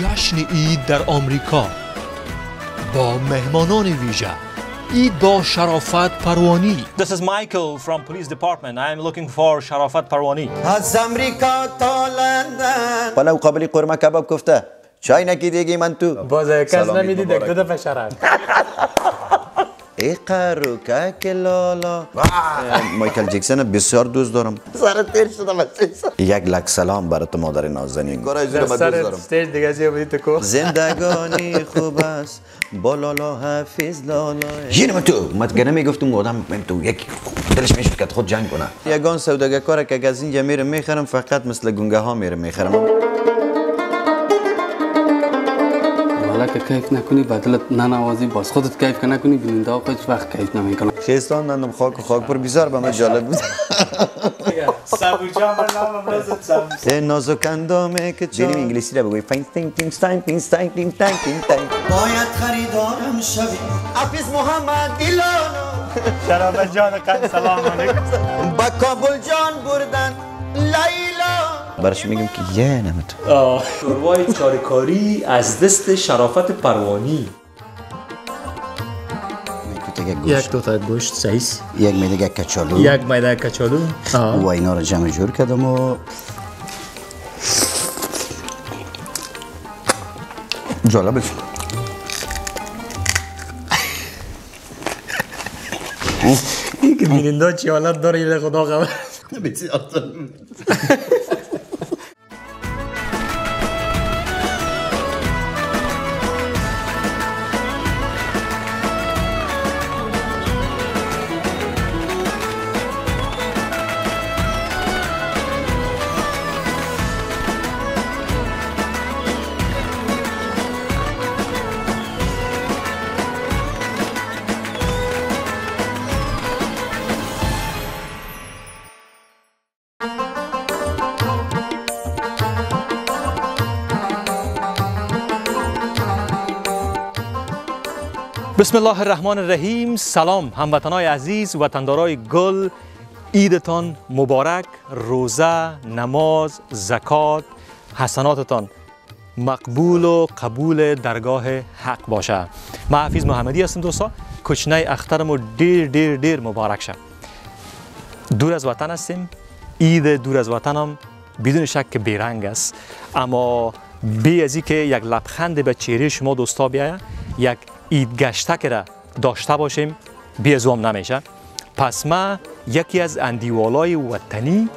جشن اید در آمریکا با مهمانان ویژه اید با شرافت پروانی This is Michael from police department. I am looking for Sharafat Parwani. از امریکا تا لندن حالا قابلی قرمه کباب کفته چای نکیدگی من تو باز کس مبارک. دو دفعه شرف قرو که لالا. مایکل جکسن بسیار دوست دارم. سر تیر شدم. یک لک سلام برای تو مادر نازنین. سر استیج دیگه زیه بودید تو کو زندگانی خوب است. با لالا حافظ لالا. جین من تو. مت گنه می‌گفتم آدم من تو یک دلش می‌شد که خود جنگ کنه. یگان سوداگرکاره که از اینجا میره می‌خرم فقط مثل گنگه ها میره می‌خرم. که کیف نکنی بدلت ننوازی باز خودت کیف که نکنی بیننده ها هیچ وقت کیف نمی‌کنن. خیستان نندم خاک و خاک پر بیزار به من جالب بود. ای نازک اندامه که بینیم انگلیسی رو بگوی فاین تینگ تینگ ستاین تینگ ستاین تینگ تینگ تینگ تینگ باید خریدارم شوی. حافظ محمد دیلانا شرافت جان قد سلام علیکم. با کابل جان بردن. لیلا برش میگم که یه نمت. شوروای چارکاری از دست شرافت پروانی. یک یک گوشت. دو تا گوشت سیس یک میده کچالو. یک میده کچالو. و اینا رو جمع جور کردم و جالبش این که بیننده چی حالت داره یه خدا خبر. بسم الله الرحمن الرحیم سلام هموطنای عزیز وطندارای گل عیدتان مبارک روزه نماز زکات حسناتتان مقبول و قبول درگاه حق باشه من حفیظ محمدی هستم دوستا کچنه اخترمو دیر دیر دیر مبارک شه دور از وطن هستیم عید دور از وطن هم بدون شک بیرنگ است اما بی از که یک لبخند به چهره شما دوستا بیایه یک عید گشتک را داشته باشیم بی از هم نمیشه. پس ما یکی از اندیوالای وطنی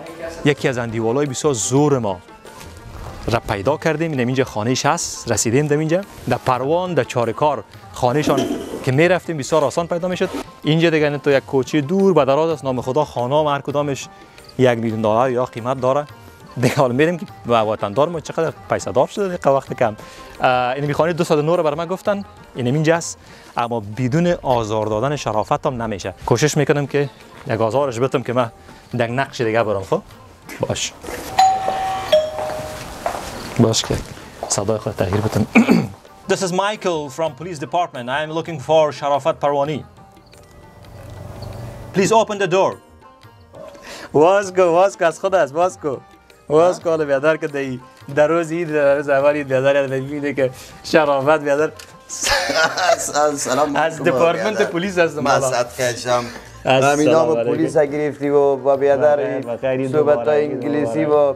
یکی از اندیوالای بسیار زور ما را پیدا کردیم. اینم اینجا خانهش هست رسیدیم در اینجا. در پروان در چارکار خانهشان که می رفتیم بسیار آسان پیدا می‌شد. اینجا دیگه تو یک کوچه دور به دراز است. نام خدا خانه هر کدامش یک میلیون دلار یا قیمت داره. دیگه حالا میریم که و وطندار ما چقدر پیسه دار شده دیگه وقت کم. این خانه 209 رو برای من گفتن این اینجا است اما بدون آزار دادن شرافت هم نمیشه. کوشش می‌کنم که یک آزارش بتم که من در نقش دیگه برم خب؟ باش. باش که. صدای خود تغییر بدم. This is Michael from police department. I am looking for Sharafat Parwani. Please open the door. واز کو واز کو از خود است واز کو واز کو حالا بیادر که دی در روز در روز اول عید بیادر یاد می‌بینه که شرافت بیادر سلام از دپارتمنت پلیس هستم. مسد کشم با علیکم. پلیس گرفتی و با بیادر بخیر، صحبت مبارک، های انگلیسی. با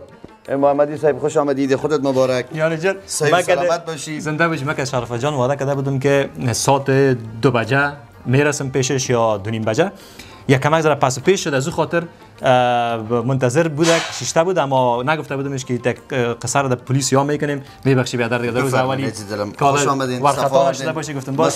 محمدی صاحب خوش آمدید. خودت مبارک. یعنی که سلامت باشی. زنده باشی. من که شرف جان وعده کرده بودم که ساعت دو بجه می‌رسم پیشش یا دو نیم بجه. یک کمک ذره پس و پیش شد. از او خاطر منتظر بودک شیشته بود اما نگفته بودمش که یک اه، قصر در پلیس یا می‌کنیم. میبخشی دیگه در روز اولی. خوش آمدین. ورخطا نشده. باشی گفتم. باش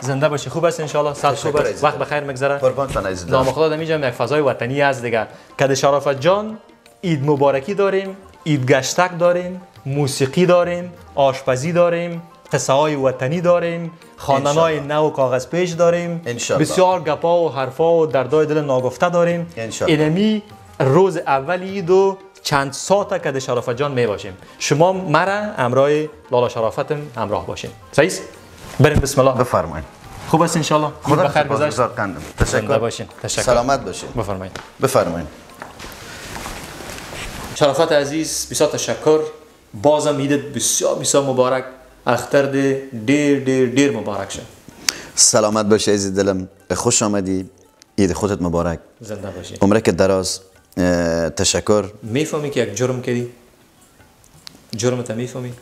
زنده باشی خوب است ان شاء الله صد خوب است. وقت بخیر میگذره. قربانتان عزیزم نام خدا در اینجا یک فضای وطنی است دیگه. که در شرافت جان عید مبارکی داریم عید گشتک داریم موسیقی داریم آشپزی داریم قصه های وطنی داریم. خواندن های نو و کاغذ پیش داریم. انشالله. بسیار گپا و حرفا و دردای دل ناگفته داریم. انشالله. اینمی روز اول عید و چند ساعت که در شرافت جان می باشیم. شما مرا امرای لالا شرافتم همراه باشیم صحیح است؟ بریم بسم الله. بفرمایید. خوب است انشالله؟ خدا بخیر بخیر گذشت. گذاشت قندم. تشکر. باشین تشکر. سلامت باشین. بفرمایید. بفرمایید. شرافت عزیز بسیار تشکر. بازم ایدت بسیار بسیار مبارک. اختر ده دیر دیر دیر مبارک شد سلامت باشه عزیز دلم. خوش آمدی. عید خودت مبارک. زنده باشی. عمره که دراز تشکر. می‌فهمی که یک جرم کردی؟ جرمت می‌فهمی؟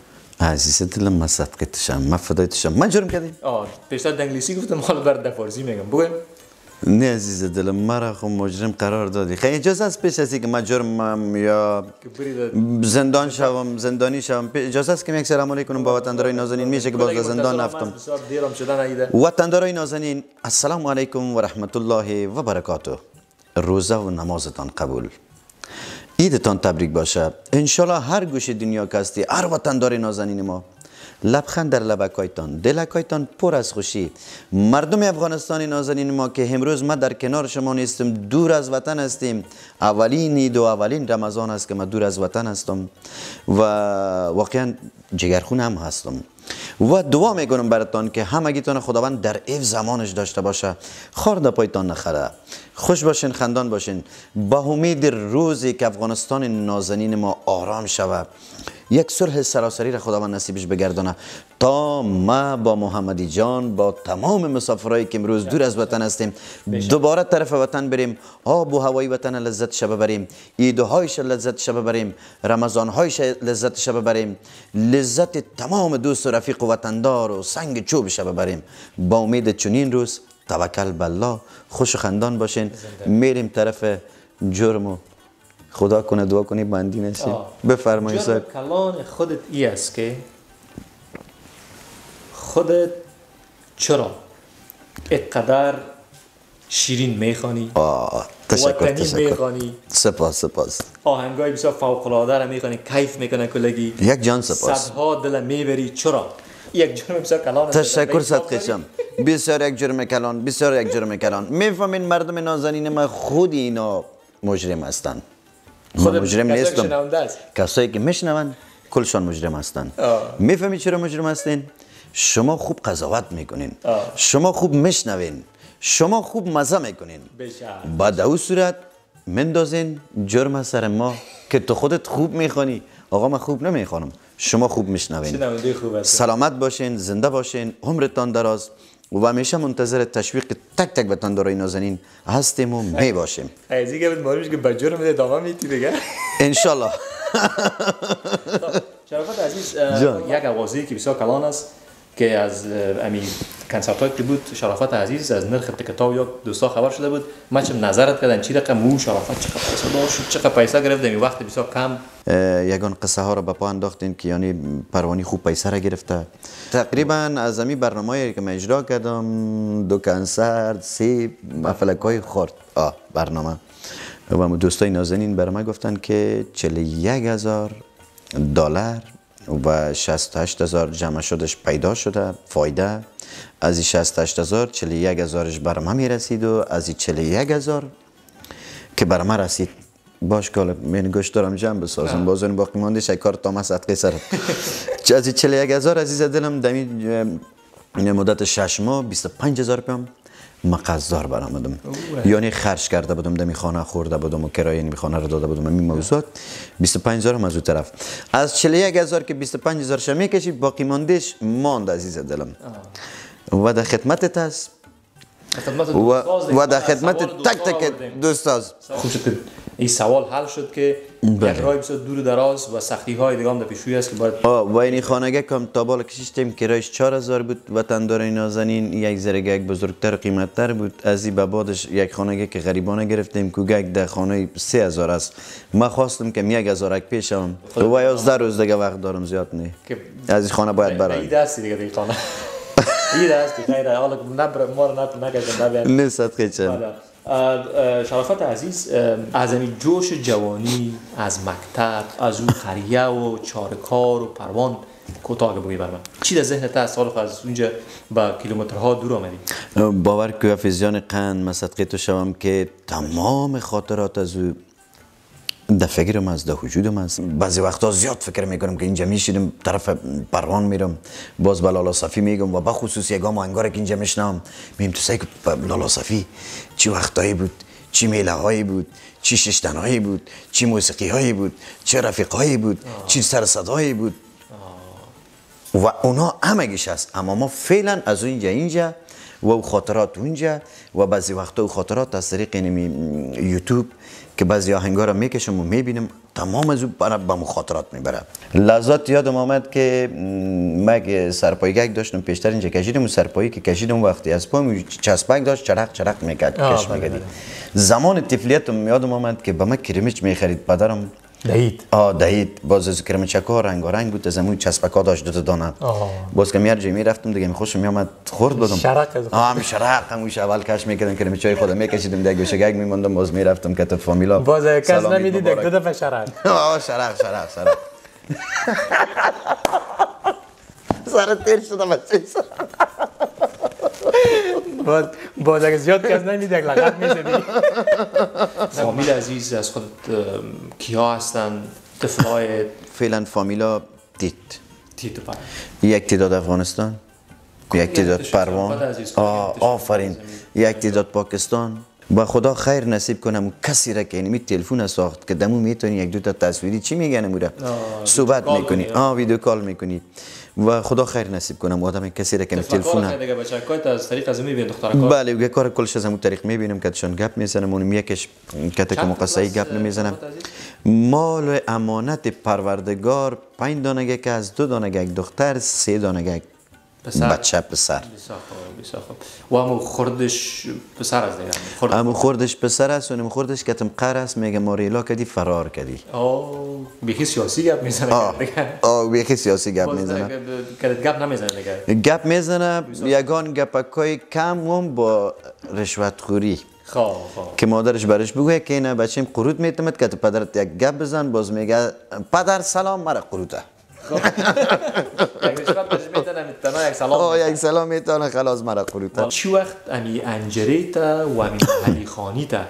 عزیز دلم من صدقه تشم من فدای تشم. من جرم کردیم آه پیشتر انگلیسی گفتم حالا بر در فارسی میگم. بگویم. نه عزیز دلم مرا خب مجرم قرار دادی. خیلی اجازه است پیش از که من جرمم یا زندان شوم زندانی شوم. اجازه است که یک سلام علیکم کنم با وطندارای نازنین. میشه که باز به زندان نفتم وطندارای نازنین السلام علیکم و رحمت الله و برکاته. روزه و نمازتان قبول. عیدتان تبریک باشه. انشالله هر گوش دنیا که هستی هر وطندار نازنین ما لبخند در لبکایتان دلکایتان پر از خوشی. مردم افغانستان نازنین ما که امروز ما در کنار شما نیستیم دور از وطن هستیم. اولین عید و اولین رمضان است که ما دور از وطن هستم و واقعا جگرخون هم هستم. و دعا می‌کنم براتان که همگیتان خداوند در ایف زمانش داشته باشه. خار در پایتان نخره. خوش باشین خندان باشین. با امید روزی که افغانستان نازنین ما آرام شود یک صلح سراسری را خداوند نصیبش بگردانه. تا ما با محمدی جان با تمام مسافرایی که امروز دور از وطن هستیم دوباره طرف وطن بریم آب و هوای وطن لذت شب بریم ایدهایش لذت شب بریم رمضان هایش لذت شب بریم لذت تمام دوست و رفیق و وطندار و سنگ چوب شب بریم. با امید چنین روز توکل بالله خوش و خندان باشین. میریم طرف جرم و خدا کنه دعا کنی بندی نشی. آه. بفرمایید صاحب کلان خودت ای است که خودت چرا اقدر شیرین می‌خوانی؟ تشکر تشکر. سپاس سپاس. آهنگای بسیار فوق العاده را می‌خوانی. کیف می‌کنه کلگی. یک جان سپاس. صدها دل می‌بری. چرا؟ یک جرم بسیار کلان است. تشکر در صدقه شم بسیار یک جرم کلان بسیار یک جرم کلان. می‌فهمین مردم نازنین ما خود اینا مجرم هستن. خود مجرم نیستم. کسایی که میشنون کلشان مجرم هستن. آه. می‌فهمید چرا مجرم هستین؟ شما خوب قضاوت می‌کنین. آه. شما خوب میشنوین. شما خوب مزه می‌کنین. بعد او صورت مندازین جرم سر ما که تو خودت خوب می‌خوانی. آقا من خوب نمی‌خوانم. شما خوب میشنوین. سلامت باشین زنده باشین عمرتان دراز و همیشه منتظر تشویق تک تک وطندارای نازنین هستیم و می باشیم. ایزی که معلومش که به جرم ده ادامه میتی دیگه. انشالله. شرافت عزیز. یک آوازی که بسیار کلان است. که از امی کنسرت که بود شرافت عزیز از نرخ تکتا یا دوستا خبر شده بود. من چم نظرت کردن چی رقم؟ مو شرافت چقدر پیسه داشت؟ چقدر پیسه گرفت این وقت بسیار کم. یگان قصه ها را به پا انداختین که یعنی پروانی خوب پیسه را گرفته. تقریبا از امی برنامه که من اجرا کردم دو کنسرت سی مفلک های خورد آه برنامه. و دوستای نازنین بر من گفتن که 41 هزار دلار و 68 هزار جمع شدش پیدا شده فایده. از این 68 هزار 41 هزارش بر من می‌رسید و از این 41 هزار که بر من رسید. باش کالا من گوش دارم جمع بسازم بازون باقی مانده شکار تا من صدقه سر. از این 41 هزار عزیز دلم دمی مدت شش ماه 25 هزار پیام. مقصدار برآمدم. یعنی خرج کرده بودم دمی خانه خورده بودم و کرایه نمی خانه رو داده بودم. این موضوعات 25 هزار هم از اون طرف. از 41 هزار که 25 هزار شمی کشید باقی ماندهش ماند عزیز دلم. و در خدمتت هست. خدمت و, در خدمت تک تک. دوستاز. که این سوال حل شد که یک راه بسیار دور و دراز و سختی های دیگه هم در پیشوی است که باید آه، و این خانگه کم تا بالا کشیشتیم کرایش 4000 بود. وطندار نازنین یک زرگه یک بزرگتر قیمتتر بود. از این به بعدش یک خانگه که غریبانه گرفتیم. کوگک در خانه 3000 است. من خواستم که 1000 پیشم. و 11 روز دیگه وقت دارم زیاد نه. از این خانه باید برای دستی دیگه دیگه خانه. این دستی خیلی حالا نبر ما رو نب نگذارم نبر نه صدقه چند شرافت عزیز از این جوش جوانی از مکتب از اون قریه و چارکار و پروان. کوتاه بگوی بر من. چی در ذهنت هست؟ حالا از اونجا با کیلومترها دور آمدی. باور که افیزیان قند من صدقه تو شوم که تمام خاطرات از او در فکرم است در وجودم است. بعضی وقتا زیاد فکر می‌کنم که اینجا میشینم طرف پروان میرم. باز به لالا صفی میگم و بخصوص یگام انگار که اینجا میشنم میم تو که لالا صفی چی وقتایی بود چی میله هایی بود چی ششتن هایی بود چی موسیقی هایی بود چه رفیق هایی بود چی سرصدایی بود. و اونا همگیش هست. اما ما فعلا از اینجا اینجا و خاطرات اونجا و بعضی وقتا خاطرات از طریق اینمی یوتیوب که بعضی آهنگا رو می‌کشم و می‌بینم تمام از او برای به مخاطرات می‌بره لحظات یادم آمد که من سرپایگک داشتم پیشتر اینجا کشیدم اون سرپایی که کشیدم وقتی از پایم چسبک داشت چرخ چرخ می‌کرد کش بله، می‌کردی بله. زمان طفلیتم یادم آمد که به من کریمچ می‌خرید پدرم دهید. آه دهید. باز از کرمچک ها رنگ رنگ بود. از اموی چسبک ها داشت دو تا دانه. باز که میار جایی می‌رفتم دیگه خوشم میامد خورد بدم. شرق از هم شرق هموش اول کش می‌کردم کرمچ های خودم. میکشیدم دیگه گوشه گگ میموندم باز می‌رفتم که تو فامیلا. باز کس نمی‌دید دو دفعه شرق آه شرق شرق شرق سر تیر شدم بچه باز باز اگه زیاد کس نمی‌دید یک لغت می‌زدی فامیل عزیز از خود کیا هستن؟ طفلای فعلا فامیلا پر یک تعداد افغانستان یک تعداد. پروان. آفرین. یک تعداد پاکستان. با خدا خیر نصیب کنم. و کسی را که اینمی تلفن ساخت که دمو می‌تونی یک دو تا تصویری چی میگن امورا؟ صحبت می‌کنی. کنی، آه ویدیو کال می‌کنی. و خدا خیر نصیب کنم و آدم کسی را که می تلفن دیگه بچه. کایت از طریق از میبین دختر کار؟ بله یه کار کلش از همون طریق می‌بینم که تشان گپ می‌زنم اونم یکش کته که مقصعی تا گپ نمی‌زنم؟ مال امانت پروردگار پنج دانگه که از دو دانگه دختر سه دانگه پسر. بچه پسر. بسیار خوب و همو خوردش پسر از دیگه. خورد امو خوردش پسر است و نم خوردش کتم قر است میگه ماریلا کدی فرار کدی او بیخی سیاسی گپ می‌زنه. آه. آه بیخی سیاسی گپ می‌زنه. گپ نمی‌زنه دیگه. گپ می‌زنه یگان گپکای کم هم با رشوت خوری. خواه خواه که مادرش برش بگوه که نه بچیم قرود میتمد که پدرت یک گپ بزن باز میگه پدر سلام مرا قروده یک بهش میدن تنها یک سلام آه یک سلام می‌تونه خلاص مرا قروده چی وقت امی انجره تا و امی علی خانی تا؟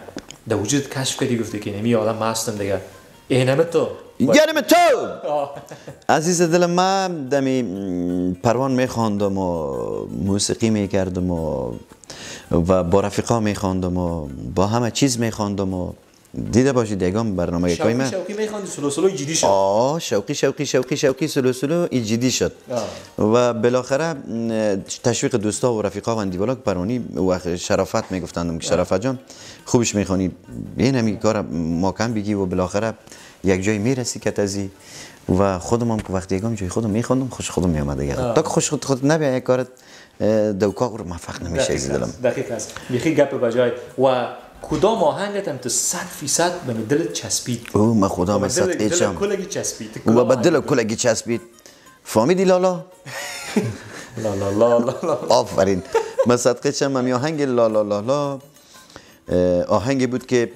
در وجود کشف کردی گفته که نمی آدم مستم دیگه. اینمه تو. یعنی تو! عزیز دل من دمی پروان میخواندم و موسیقی می‌کردم و و با رفیقا میخواندم و با همه چیز میخواندم و دیده باشید یگام برنامه یکای من شوقی میخواندی سلو سلو جدی شد. آه شوقی شوقی شوقی شوقی سلو سلو ای جدی شد و بالاخره تشویق دوستا و رفیقا و اندیوالا که پرانی و شرافت می‌گفتند که شرافت جان خوبش می‌خوانی این همی کار ما کم بگی و بالاخره یک جای می‌رسی که تزی و خودم هم که وقتی یکم جای خودم میخوندم خوش خودم میامد دیگه تا که خوش خود خود نبیا یک کارت اه، دوکا رو موفق نمیشه از دلم دقیق است. بیخی گپ بجای و کدام آهنگت هم تو صد فیصد به دلت چسبید؟ او من خدا به دل ایچم کلگی چسبید و به دل کلگی چسبید. فهمیدی لالا؟ لا لا لا لا آفرین. من صدقه چم هم آهنگ لا لا لا لا آهنگی بود که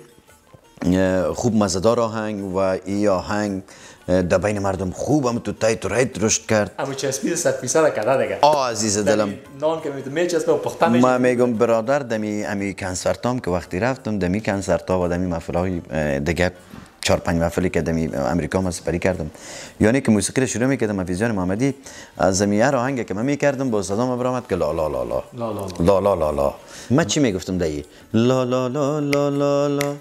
خوب مزدار آهنگ و این آهنگ در بین مردم خوب هم تو تایت و رایت رشد کرد. اما چسبید صد فیصد کده دیگه. آه عزیز دلم. نان که می‌تونه میچسبه و پخته میشه. ما میگم برادر دمی امی کنسرتام که وقتی رفتم دمی کنسرتا و دمی محفلای دیگه چهار پنج محفلی که دمی امریکا ما سپری کردم. یعنی که موسیقی رو شروع می‌کردم افیزیان محمدی. از زمی هر آهنگ که من می‌کردم با صدا ما برآمد که لا لا لا لا. لا لا لا. لا من چی می‌گفتم دایی؟ لا لا لا لا لا لا.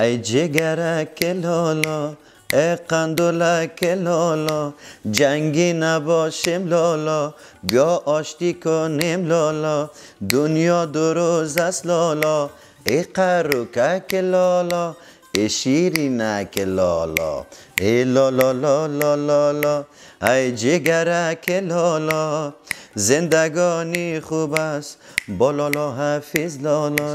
ای جگرک لا لا. قندولک لالا جنگی نباشیم لالا. بیا آشتی کنیم لالا دنیا دو روز است لالا. ای قروکک لالا ای شیرینک لالا. ای لالا لا لا لا لا ای جگرک لالا. زندگانی خوب است با لالا حافظ لالا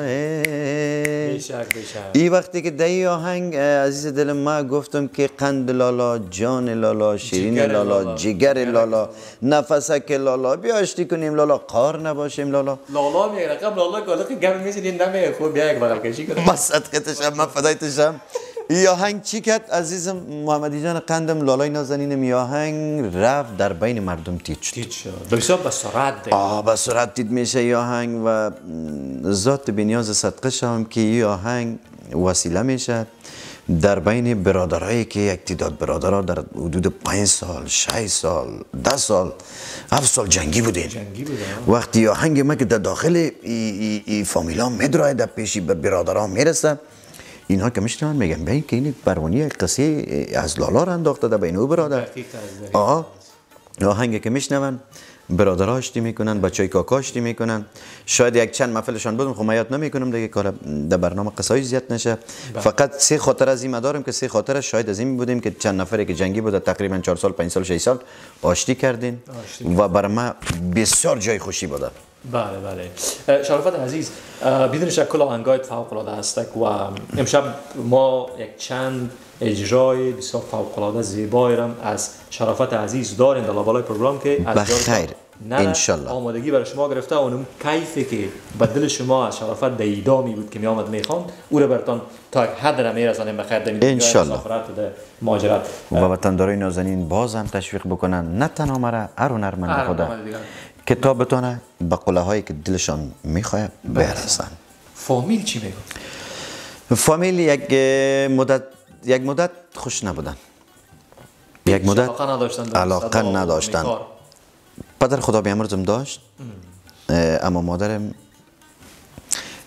ای وقتی که دی آهنگ عزیز دل ما گفتم که قند لالا جان لالا شیرین لالا لالا، جگر لالا. نفسک لالا بیا اشتی کنیم لالا. قار نباشیم لالا. لالا میگه رقم لالا گاله که گم نمیگه خوب بیا یک بغل کشی کنه ما صدقتشم من فدایتشم ای آهنگ چی کرد؟ عزیزم محمدی جان قندم لالای نازنینم ای آهنگ رفت در بین مردم تیت شد. تیت شد. بسیار به سرعت دیگه آه به سرعت دید میشه ای آهنگ و ذات بنیاز صدقه شم که ای آهنگ وسیله میشه در بین برادرایی که یک تعداد برادرها در حدود پنج سال شش سال ده سال هفت سال جنگی بودین وقتی آهنگ ما که در داخل ای, ای, ای فامیلا میدرای در پیشی به برادرها می‌رسه اینها که میشنون میگن ببین که این پروانی قصه از لالا را انداخته در بین او برادر. آه. آهنگ که میشنون برادرها آشتی می‌کنن بچه کاکا آشتی می‌کنن. شاید یک چند محفلشان بودم خب من یاد نمی‌کنم دیگه کار در برنامه قصای زیاد نشه. فقط سه خاطر از این دارم که سه خاطر شاید از این بودیم که چند نفری که جنگی بوده تقریبا 4 سال 5 سال 6 سال آشتی کردین. و بر ما بسیار جای خوشی بوده. بله بله. شرافت عزیز بدون شک کل آهنگایت فوق العاده است و امشب ما یک چند اجرای بسیار فوق العاده زیبایی رم از شرافت عزیز داریم در لابلای پروگرام که از بخیر انشالله. آمادگی برای شما گرفته اونم کیفی که به دل شما از شرافت دیدامی بود که می آمد می‌خوان او رو برتان تا حد را میرسانیم بخیر در انشالله. ماجرات و وطندارای نازنین باز هم تشویق بکنن. نه تنها مرا هر هنرمند خدا. کتاب بتونه به قله هایی که دلشان می‌خواه برسن. فامیل چی میگه؟ فامیل یک مدت یک مدت خوش نبودن. یک مدت علاقه نداشتن علاقه نداشتن پدر خدا بیامرزم داشت اما مادرم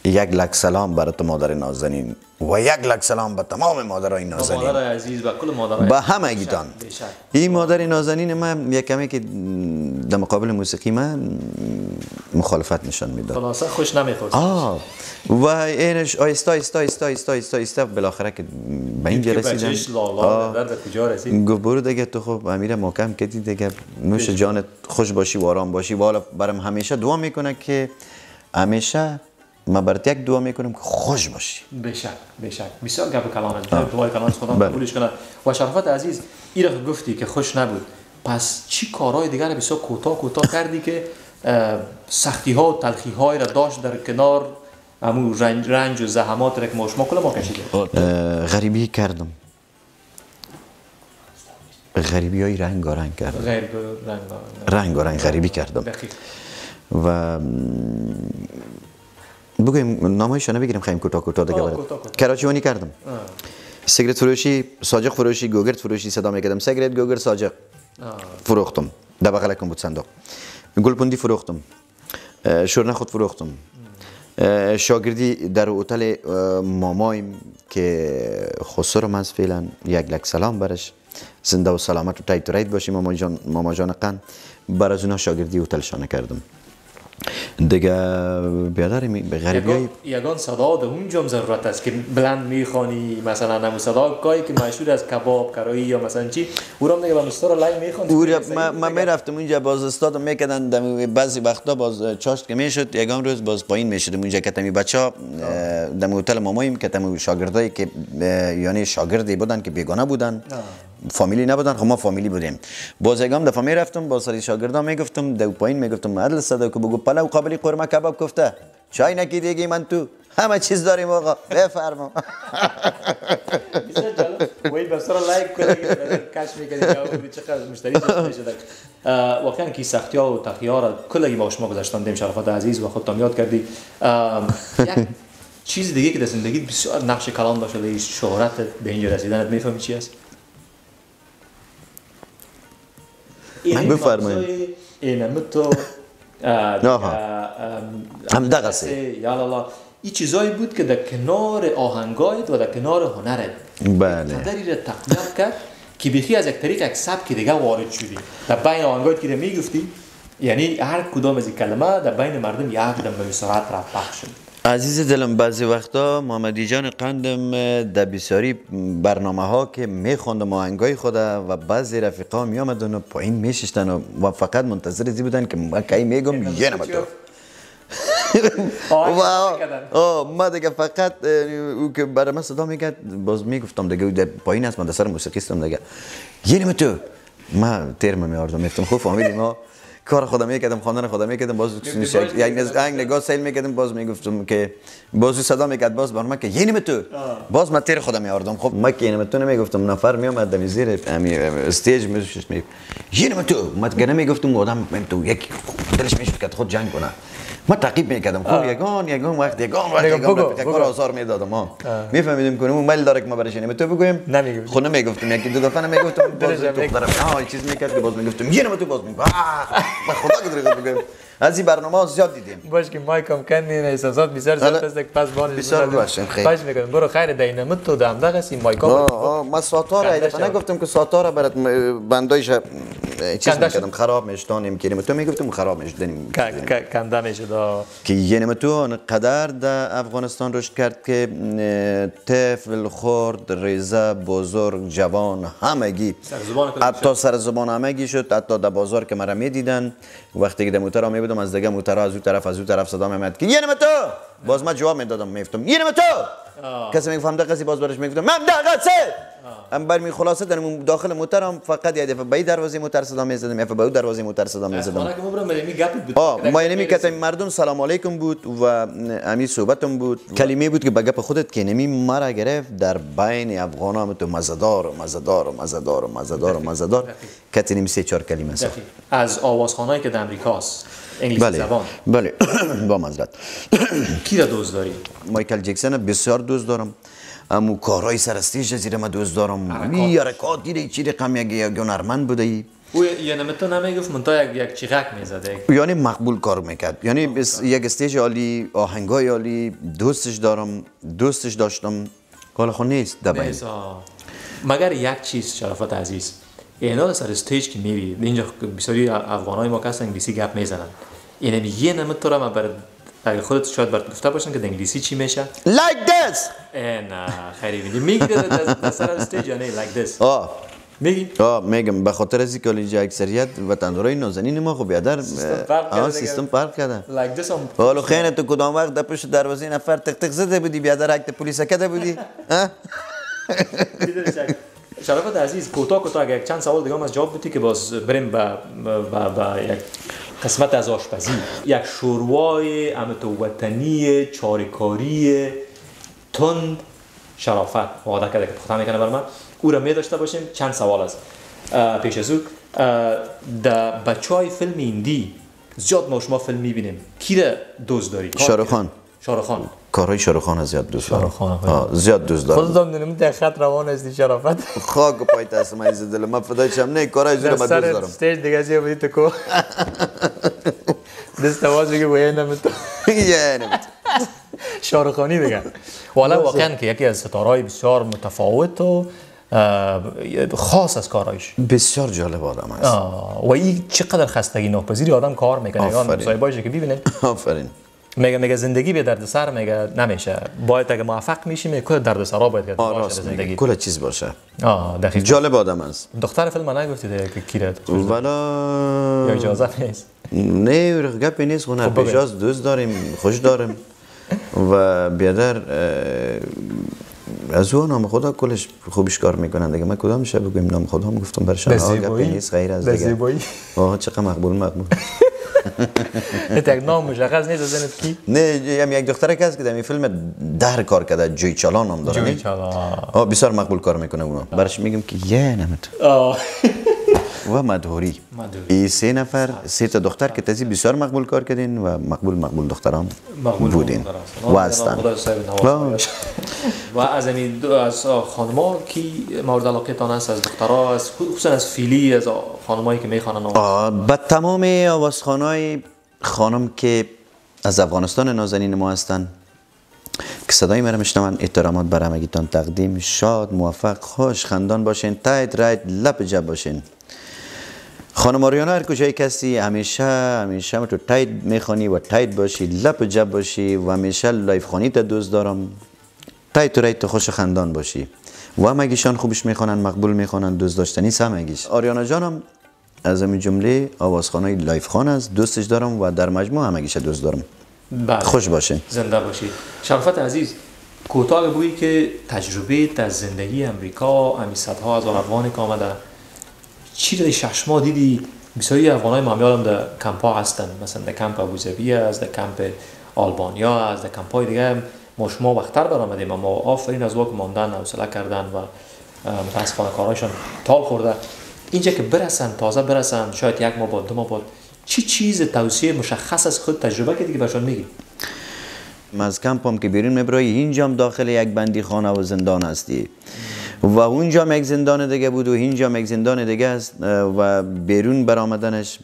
یک لک سلام برای تو مادر نازنین و یک لک سلام به تمام مادرای نازنین. مادر عزیز و کل مادرای به همه گیتان. این مادر نازنین من یک کمی که در مقابل موسیقی من مخالفت نشان می‌داد. خلاصه خوش نمی‌خواست آه. و اینش آیستا آیستا آیستا آیستا آیستا آیستا بالاخره که به اینجا رسیدم. لالا در کجا رسید؟ گفت برو دیگه تو خب امیر محکم کردی دیگه. نوش جانت خوش باشی و آرام باشی. و حالا برام همیشه دعا می‌کنه که همیشه ما برات یک دعا می‌کنم که خوش باشی. بشک بشک بسیار گپ کلام است دعای کلام خدا قبولش کنه. و شرافت عزیز این رو گفتی که خوش نبود. پس چی کارهای دیگر بسیار کوتاه کوتاه کردی که سختی ها و تلخی های را داشت در کنار امو رنج, رنج و زحمات را که ما شما کل ما کشیده غریبی کردم. غریبی های رنگ رنگ کردم. رنگ رنگ. غریبی کردم. و بگویم نامایشانه بگیریم خیلی کوتاه کوتاه دیگه برات. کراچیوانی کردم. سیگرت فروشی ساجق فروشی گوگرت فروشی صدا می‌کردم. سیگرت گوگرت ساجق. فروختم. در بغل کن بود صندوق. گلپوندی فروختم. شورنه خود فروختم. شاگردی در هتل مامایم که خسرم از فعلا. یک لک سلام برش. زنده و سلامت و تایت و رید باشی ماما جان, ماما جان قن بر از اونها شاگردی هتلشانه کردم. دیگه بیادر غریبی یگان صدا ده اونجا ضرورت است که بلند می‌خوانی مثلا نمو صدا کاری که مشهور از کباب کرایی یا مثلا چی. او را دیگه به مستر لای می‌خوان. او ما ما می‌رفتم اونجا باز استاد می‌کردن بعضی وقتا باز چاشت که می‌شد یگان روز باز پایین می‌شد اونجا که تمی بچا دم هتل مامایم که تمی شاگردایی که یعنی شاگردی بودن که بیگانه بودن. فامیلی نبودن خب ما فامیلی بودیم. باز یگام دفعه می رفتم با سری شاگردا می‌گفتم دو پایین می‌گفتم عدل صدا که بگو پلو قابلی قرمه کباب گفته. چای نکی دیگه من تو؟ همه چیز داریم آقا بفرما. وای بسر لایک کنید کش می‌کنید چقدر مشتری شده. واقعا کی سختی ها و تخی ها را کلی با شما گذاشتن دیم شرفات عزیز و خودتان یاد کردی. چیز دیگه که در زندگی بسیار نقش کلان داشته شهرت به اینجا رسیدنت می‌فهمی چی است بفرمایید. اینم تو هم دقسه یا این چیزایی بود که در کنار آهنگایت و در کنار هنرت. بله. قدری را تقویت کرد که بیخی از یک طریق یک سبک دیگه وارد شدی. در بین آهنگایت که می‌گفتی یعنی هر کدام از این کلمه در بین مردم یک دم به سرعت را پخش شد. عزیز دلم بعضی وقتا محمدی جان قندم در بسیاری برنامه ها که میخوندم آهنگای خود و بعضی رفیقا می آمدن و پایین میششتن و, فقط منتظر ازی بودن که من کی میگم یه تو و ما دیگه فقط او که برای من صدا می‌کرد باز می‌گفتم دیگه پایین است من در سر موسیقیستم دیگه. یه نمه تو. ما ترم میاردم میفتم خوب فهمیدیم ما؟ کار خودم می‌کردم خواندن خودم می‌کردم باز یک نگاه سیل می‌کردم باز می‌گفتم که باز صدا می‌کرد باز بر من که یعنی تو. باز من تیر خودم میاردم خب من که یعنی تو نمی‌گفتم نفر میومد دمی زیر استیج میشش می یعنی تو. من گنه می‌گفتم آدم تو یک دلش می‌شد که خود جنگ کنه. ما تعقیب می‌کردم. خب یگان یگان وقت یگان وقت یگان کار آزار می‌دادم ما میفهمیدم کنم اون مال داره که ما برش یعنی تو بگویم؟ نمیگم. خود نمی‌گفتم یکی دو دفعه نمی‌گفتم باز دخترم. ها چیز می‌کرد که باز می‌گفتم یعنی تو باز میگم به خدا که بگم از این برنامه زیاد دیدیم. باش که مایکم کندین احساسات بسیار زیاد است که پس بان بسیار باشین، خیر. خواهش می‌کنم. برو خیر دینامت تو دم دغه سی مایکا آه آه ما ساتار کنده ایده. نگفتم که ساتار برات بندایش چیز. می‌کردم خراب میشتانیم کنیم تو می‌گفتم خراب میشدنیم کنده میشه دا که یعنی تو قدر در افغانستان رشد کرد که اه، طفل خرد ریزه بزرگ جوان همگی. حتی سر زبان همگی شد حتی در بازار که مرا می‌دیدن. وقتی که در موتر می بودم از دیگه موتر از اون طرف از اون طرف صدا میمد که یعنی تو! باز من جواب می‌دادم میفتم یعنی تو! کسی می‌گفت دقیقه کسی باز برش می‌گفتم من دقیقه سه ام بر می خلاصه در داخل موترم فقط یه دفعه به دروازه موتر صدا می‌زدم یه دفعه به دروازه موتر صدا می‌زدم. که آه ما یعنی که مردم سلام علیکم بود و امی صحبتم بود. کلمه بود که به گپ خودت که نمی مرا گرفت در بین افغان هم تو مزدار و مزدار و مزدار و مزدار. و مزدار کتی نمی سه چهار کلمه از آوازخانهایی که در امریکاست. انگلیسی بله زبان. بله با مزرد کی را دوست داری؟ مایکل جکسن بسیار دوست دارم. امو کارهای سر stage ش زیر ما دوست دارم. وی حرکات دیره چی رقم یک هنرمند بوده ای. او یعنی تو نمی‌گفت من تا یک یک چیغک می‌زد. یک یعنی مقبول کار می‌کرد. یعنی بس یک stage عالی آهنگای عالی دوستش دارم دوستش داشتم. حالا خود نیست دبایی. مگر یک چیز شرافت عزیز؟ اینا سر stage که میری اینجا بسیاری افغانای ما که انگلیسی گپ می‌زنن. یعنی یه نمت تو را من بر اگه خودت شاید برات گفته باشن که انگلیسی چی میشه like this اه، نه خیلی بینی میگی در- سر استیج یا نه like this. آه میگی آه میگم به خاطر از اینکه اینجا اکثریت وطندارای نازنین ما خب بیادر دیگه. سیستم فرق کرده like this حالا خیلی تو کدام وقت در پشت دروازه نفر تق تق زده بودی بیادر اکت پلیس کده بودی ها؟ شرافت عزیز کوتاه کوتاه یک چند سوال دیگه هم از جواب بدی که باز بریم به به به یک قسمت از آشپزی. یک شوروای امت وطنی چاریکاری تند شرافت. وعده کرده که پخته می‌کنه بر من. او را می داشته باشیم. چند سوال است. پیش از او. در بچه های فیلم ایندی زیاد ما شما فیلم می‌بینیم. کی را دوست داری؟ شاروخ خان. کارهای شاروخ خان زیاد دوست دارم. زیاد دوست دارم. خودتون دونیم در خط روان هستی شرافت. خاک پای دست عزیز دل من فدای شم. نه کارهای من دوست سر دارم. استیج دیگه زیه بودی تو کو. دست آواز بگی باید نمیتو یعنی شارخانی دیگه. والا واقعا که یکی از ستارهای بسیار متفاوت و خاص از کارایش. بسیار جالب آدم است. و این چقدر خستگی ناپذیری آدم کار می‌کنه. یا آفرین. که ببینه. آفرین. میگه میگه زندگی به دردسر میگه نمیشه؟ باید اگه موفق میشی میگه کل دردسرا باید که باشه زندگی. کل چیز باشه. آه دقیق جالب آدم است. دختر فیلم نگفتی دیگه که کیره ولا یا اجازه نیست؟ نه گپی نیست هنر خب بگو. پیشاز دوست داریم خوش داریم. و بیادر از او نام خدا کلش خوبش کار می‌کنن دیگه. من کدام شب بگویم نام خدا؟ هم گفتم برشان آه گپی؟ نیست غیر از دیگه. زیبایی؟ آه چقدر مقبول مقبول. یک نام مشخص نیست از اینت کی نه هم یک دختره که هست که در این فیلم در کار کرده جوی چالان نام داره جوی؟ چالان. بسیار مقبول کار می‌کنه اونا برش میگم که یه نمت آه. و مدهوری. این سه نفر سه تا دختر که تازی بسیار مقبول کار کردین و مقبول مقبول دختران بودین. و هستن. و از این دو از خانما کی مورد علاقه تان است؟ از دخترها از خصوصا از فیلی از خانمایی که می‌خوانن به تمام آوازخانهای خانم که از افغانستان نازنین ما هستن که صدای مرا میشنون احترامات بر همگیتان تقدیم. شاد موفق خوش خندان باشین. تایت رایت لپ جب باشین. خانم آریانا هر کجای کسی همیشه همیشه تو تایت می‌خوانی و تایت باشی لپ جب باشی و همیشه لایف خانی تا دوست دارم. تایت و ریت خوش و خندان باشی. و همگیشان خوبش می‌خوانن مقبول می‌خوانن دوست داشتنی همگیش آریانا جانم از همین جمله آوازخوان‌های live خوان است دوستش دارم و در مجموع همگیش دوست دارم. بله. خوش باشه. زنده باشید شرافت عزیز کوتاه بگویی که تجربه از زندگی امریکا همی صدها از افغان که آمده چی شش ماه دیدی بسیاری افغانای ما میادم در کمپ ها هستن. مثلا در کمپ ابوظبی است در کمپ آلبانیا است در کمپ های دیگه هم ما شما وقتتر برآمدیم. اما آفرین از واک ماندن حوصله کردن و متاسفانه کارهاشون تال خورده. اینجا که برسن تازه برسن شاید یک ماه بعد دو ماه بعد چی چیز توصیه مشخص از خود تجربه که دیگه برشان میگی؟ از کمپم که بیرون میبرای اینجا هم داخل یک بندی خانه و زندان هستی. و اونجا یک زندان دیگه بود و اینجا یک زندان دیگه است و بیرون برآمدنش.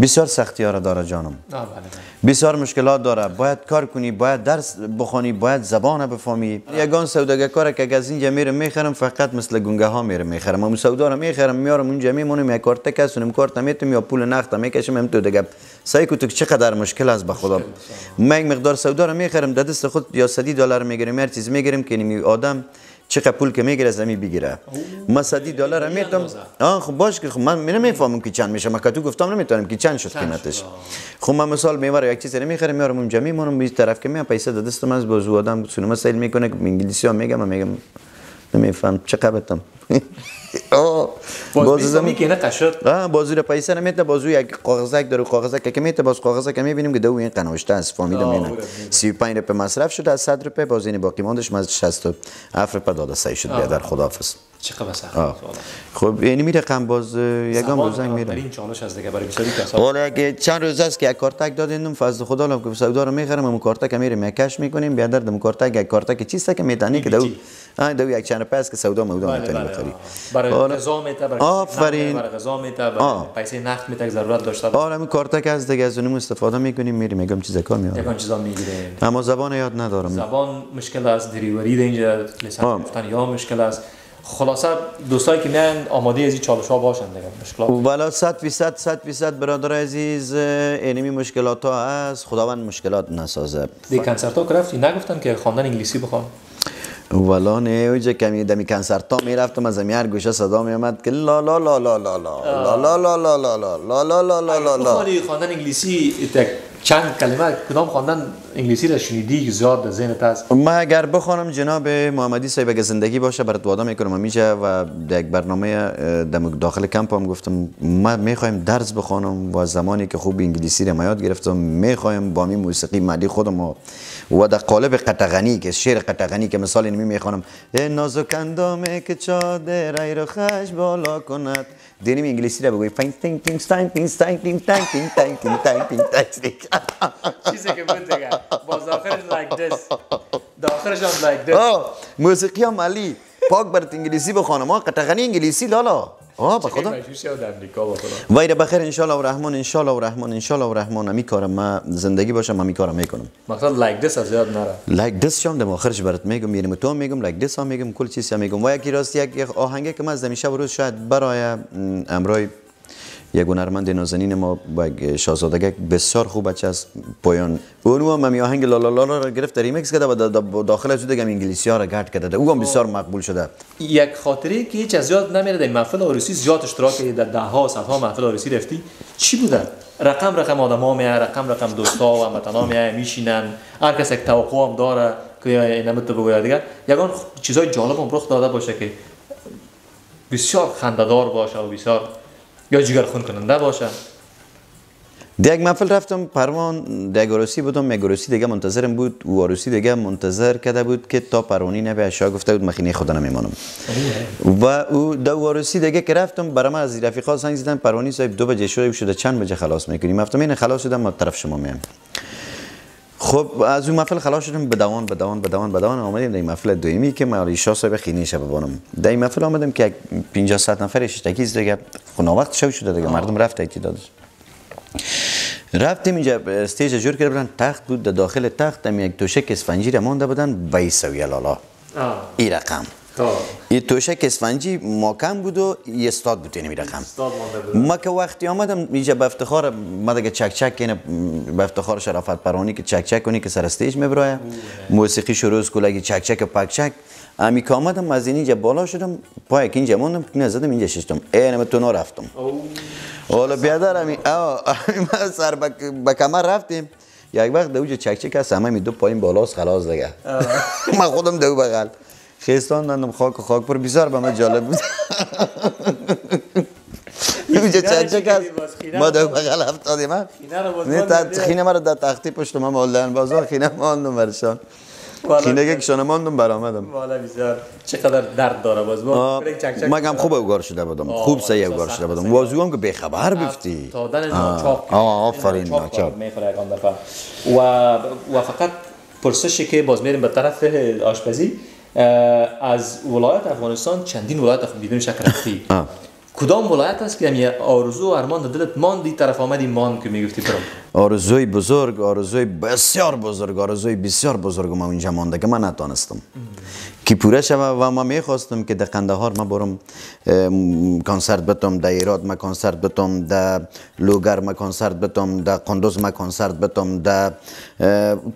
بسیار سختی ها را داره جانم. بله بله. بسیار مشکلات داره باید کار کنی باید درس بخوانی باید زبان بفهمی. یگان سوداگر کار که از اینجا میره می‌خرم فقط مثل گنگه ها میره می‌خرم. اون سودا رو می‌خرم میارم اونجا میمونم یک کارت کسونم کارت میتم یا پول نقد می‌کشم هم تو دیگه سعی کو تو چقدر مشکل است به خدا. من مقدار سودا رو می‌خرم دست خود یا 100 دلار می‌گیرم هر چیز می‌گیرم که نمی آدم. چقدر پول که می‌گیره از همین بگیره ما 100 دلار میتم آه خب باش که خب من نمی‌فهمم که چند میشه. من که تو گفتم نمی‌تونم که چند شد قیمتش. خب من مثال میوره یک چیز رو می‌خرم میارم اونجا میمونم به طرف که میام پیسه داد دستم از بازو آدم سونما سیل می‌کنه انگلیسی ها میگم من میگم. نمیفهم چه قبطم بازو بیست زمین که نه قشد آه بازو رو پیسه نمیته بازو یک کاغذک داره کاغذک که میته باز کاغذک که می‌بینیم که دو این قنوشته است فهمیدم آه، اینه بوده، 35 روپه مصرف شده از 100 روپه باز این باقی ماندش من 67 روپه داده سعی شد بیادر خداحافظ. چقدر سخت. خب یعنی میره قم باز اه، یگام روزنگ میره. این چالش از دیگه برای بسیاری کسان حالا اگه چند روز است که یک کارتک دادیم فضل خدا لام که سودا رو می‌خرم اون کارتک میریم میکش می‌کنیم بیادر دم کارتک یک کارتک چیست که می‌تونی که دو دو یک چند پس که سودا مودا بله می‌تونی بله. بخری برای غذا میته برای آفرین. برای غذا میته برای. پیسه نقد میته که ضرورت داشته آره همین کارتک از دیگه از اونم استفاده می‌کنیم میریم میگم چیز کار میاد یکان چیزا می‌گیره اما زبان یاد ندارم. زبان مشکل است دریوری اینجا. لسان گفتن یا مشکل است. خلاصه دوستایی که میان آماده از این چالش ها باشن دیگه مشکلات والا صد فیصد صد فیصد برادر عزیز اینمی مشکلات ها هست. خداوند مشکلات نسازه. دی کنسرت ها که رفتی نگفتن که خواندن انگلیسی بخوان. والا نه اوجه کمی دمی کنسرت ها می‌رفتم از همی هر گوشه صدا میامد که لا لا لا لا لا لا لا لا لا لا لا لا لا لا لا لا لا بخوانی خواندن انگلیسی چند کلمه کدام خواندن انگلیسی را شنیدی زیاد در ذهنت هست ما اگر بخوانم جناب محمدی صاحب اگه زندگی باشه برات وعده می‌کنم همیشه و در یک برنامه داخل کمپ هم گفتم ما می‌خوایم درس بخوانم و زمانی که خوب انگلیسی رو ما یاد گرفتم می‌خوایم با می موسیقی ملی خودم و در قالب قطغنی که شعر قطغنی که مثال اینمی می‌خوانم ای نازک اندامه که چادر ای رو خش بالا کند دینیم انگلیسی رو بگوی فین تینگ تینگ ستاین تینگ ستاین تینگ تینگ تینگ تینگ تینگ تینگ تینگ تینگ چیزی که بود دیگه باز آخرش like this داخلش هم this آه موسیقی هم علی پاک برات انگلیسی بخوانم ما قطغنی انگلیسی لالا آه به خدا. مجبور شد در امریکا با خدا. وایره بخیر انشالله و رحمان و رحمان انشالله و رحمان. امی کارم ما زندگی باشم امی کارم می‌کنم. مقصد like this از یاد نره لایک دس شام دم آخرش برات میگم میرم تو میگم لایک دس هم میگم کل چیز هم میگم. و یکی راست یک آهنگه که من از همیشه و روز شاید برای امرای یک هنرمند نازنین ما با شاهزادگی بسیار خوب بچه است پایان اونو هم همی آهنگ لالا لالا را گرفت ریمیکس کرده و دا- دا- داخل از دیگه انگلیسی ها را گرد کرده او هم بسیار مقبول شده. یک خاطره که هیچ از یاد نمیره در محفل عروسی زیاد اشتراک در ده ها صدها محفل عروسی رفتی. چی بوده؟ رقم رقم آدم ها میای رقم رقم دوستا و هموطنا میای میشینن. هر کس یک توقع هم داره که اینم تو بگوید. دیگه یگان چیزای جالب هم رخ داده باشه که بسیار خندهدار باشه و بسیار یا جگر خون کننده باشه در یک محفل رفتم پروان در یک عروسی بودم یک عروسی دیگه منتظرم بود. و عروسی دیگه منتظر کرده بود که تا پروانی نبه شاه گفته بود مخینه خدا نمیمانم. و او در عروسی دیگه که رفتم برای من از رفیقا زنگ زدن. پروانی صاحب دو بجه شده شده چند بجه خلاص می‌کنیم. رفتم این خلاص شدم ما طرف شما میام خب از اون محفل خلاص شدم به دوان به دوان به دوان به دوان. آمدیم در این محفل دویمی که ما شاه صاحب خینی شب بانم. در این محفل آمدم که 50 100 نفر شتکیز دیگه. خب وقت شو شده دیگه. مردم رفت تعدادش رفتیم اینجا استیج جور کرده بودن. تخت بود در داخل تخت. هم یک توشک اسفنجی را مانده بودن بیسوی لالا. این رقم. این توشک اسفنجی ماکم بود و یه استاد بود این رقم ما که وقتی آمدم اینجا به افتخار ما دیگه چک چک اینه به افتخار شرافت پرانی که چک چک کنی که سر استیج میبرای. موسیقی شروع کلگی چک چک پک چک. امی که آمدم از این اینجا بالا شدم پای که اینجا موندم که نزدم اینجا ششتم اینم تو رفتم. حالا بیادر امی ما سر به کمر رفتیم. یک وقت دوجه چک چک هست همه می دو پایین بالاست خلاص دیگه. من خودم دو بغل. خیستان دندم خاک و خاک پر بسیار به من جالب بود. میشه چند خینه ما در. بغل هفتادی من؟ خینه تا مرا در تختی پشت من مالدن بازار خینه ماندم برشان خینه که کشانه ماندم برآمدم والا بسیار چقدر درد داره باز. چک مگم خوب اوگار شده بودم. خوب سعی اوگار شده بودم. وازو هم که بیخبر بفتی تادن ناچاق آه، آفرین،. می‌خوره دفعه. و فقط پرسشی که باز میریم به طرف آشپزی. از ولایت افغانستان چندین ولایت اف- بدون شک رفتی. کدام ولایت است که همی آرزو و ارمان در دلت ماندی طرف آمدی مان که می‌گفتی برم آرزوی بزرگ آرزوی بسیار بزرگ آرزوی بسیار بزرگ ما اینجا مانده که من نتانستم که پوره شوه و ما می‌خواستم که در قندهار ما برم کنسرت بتم در ایراد ما کنسرت بتم در لوگر ما کنسرت بتم در قندوز ما کنسرت بتم در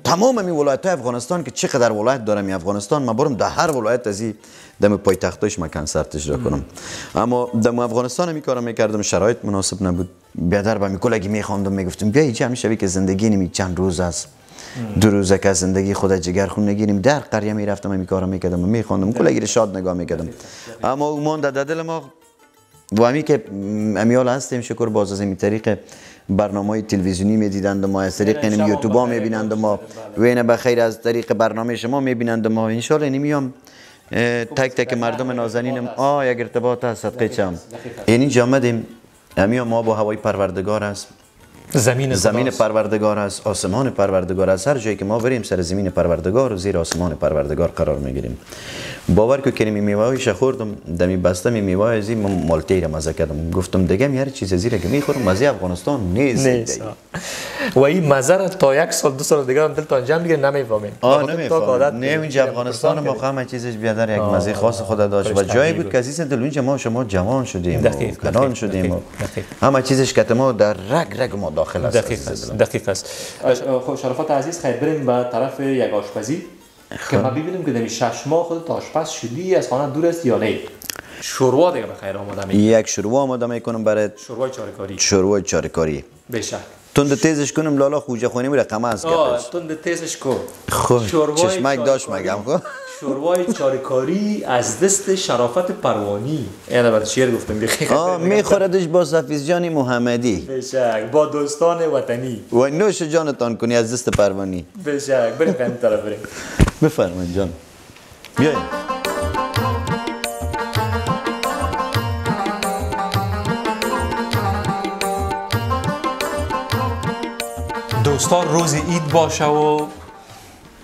تمام می ولایت افغانستان که چقدر ولایت داره می افغانستان ما برم در هر ولایت از این دم پایتختش ما کنسرت اجرا کنم. اما دم افغانستان می کارم می‌کردم شرایط مناسب نبود. بیادر با میکلگی میخواندم می‌گفتم بیا می‌شوی که زندگی نمی چند روز است. دو روزه که زندگی خود جگر خون نگیریم. در قریه می‌رفتم می کارم می‌کردم و میخواندم کلگی رو شاد نگاه می‌کردم. اما او مانده در دل ما و همی که امیال هستیم شکر باز از این طریق برنامه های تلویزیونی می‌دیدند ما از طریق شما این یوتیوب ها می‌بینند باشید. ما و اینه بخیر از طریق برنامه شما می‌بینند ما انشالله نمیام. تک تک مردم نازنینم. آه یک ارتباط هست صدقه چم. یعنی اینجا آمدیم. امی ما با هوای پروردگار است زمین زمین. پروردگار است آسمان پروردگار است هر جایی که ما بریم سر زمین پروردگار و زیر آسمان پروردگار قرار می‌گیریم. باور که میوه هایش خوردم دمی بسته می میوه از این مالتی را مزه کردم. گفتم دیگه هر چیز زیره که می‌خورم مزه افغانستان نیست. نیست. و این مزه را تا یک سال دو سال دیگه هم دلتان جمع دیگه نمی‌فهمین. آه تا نمیفهم عادت نه. اینجا افغانستان ما همه چیزش بیادر یک مزه خاص خود داشت. و جایی بود. که عزیز دل اونجا ما شما جوان شدیم کنان شدیم. همه چیزش که ما در رگ رگ ما داخل است. دقیق است. دقیق است. خب شرافت عزیز خیر بریم به طرف یک آشپزی که ما ببینیم که در این شش ماه خودت آشپز شدی از خانه دور است یا نه؟ شوروا دیگه به خیر آمده می یک شروع آماده می‌کنم برای شوروای چارکاری شروع چارکاری بشک. تند تیزش کنم لالا خوجه خونی میره قمه از آه کپش تند تیزش کو خب چشمک داشت. مگم خب. شوروای چارکاری از دست شرافت پروانی. یعنی بعد شعر گفتم؟ بخیر آه میخوردش با سفیز جانی محمدی. بشک با دوستان وطنی. و نوش جانتان کنی از دست پروانی. بشک بریم همین طرف بریم. بفرمایید جان. بیاین. دوستان روز اید باشه و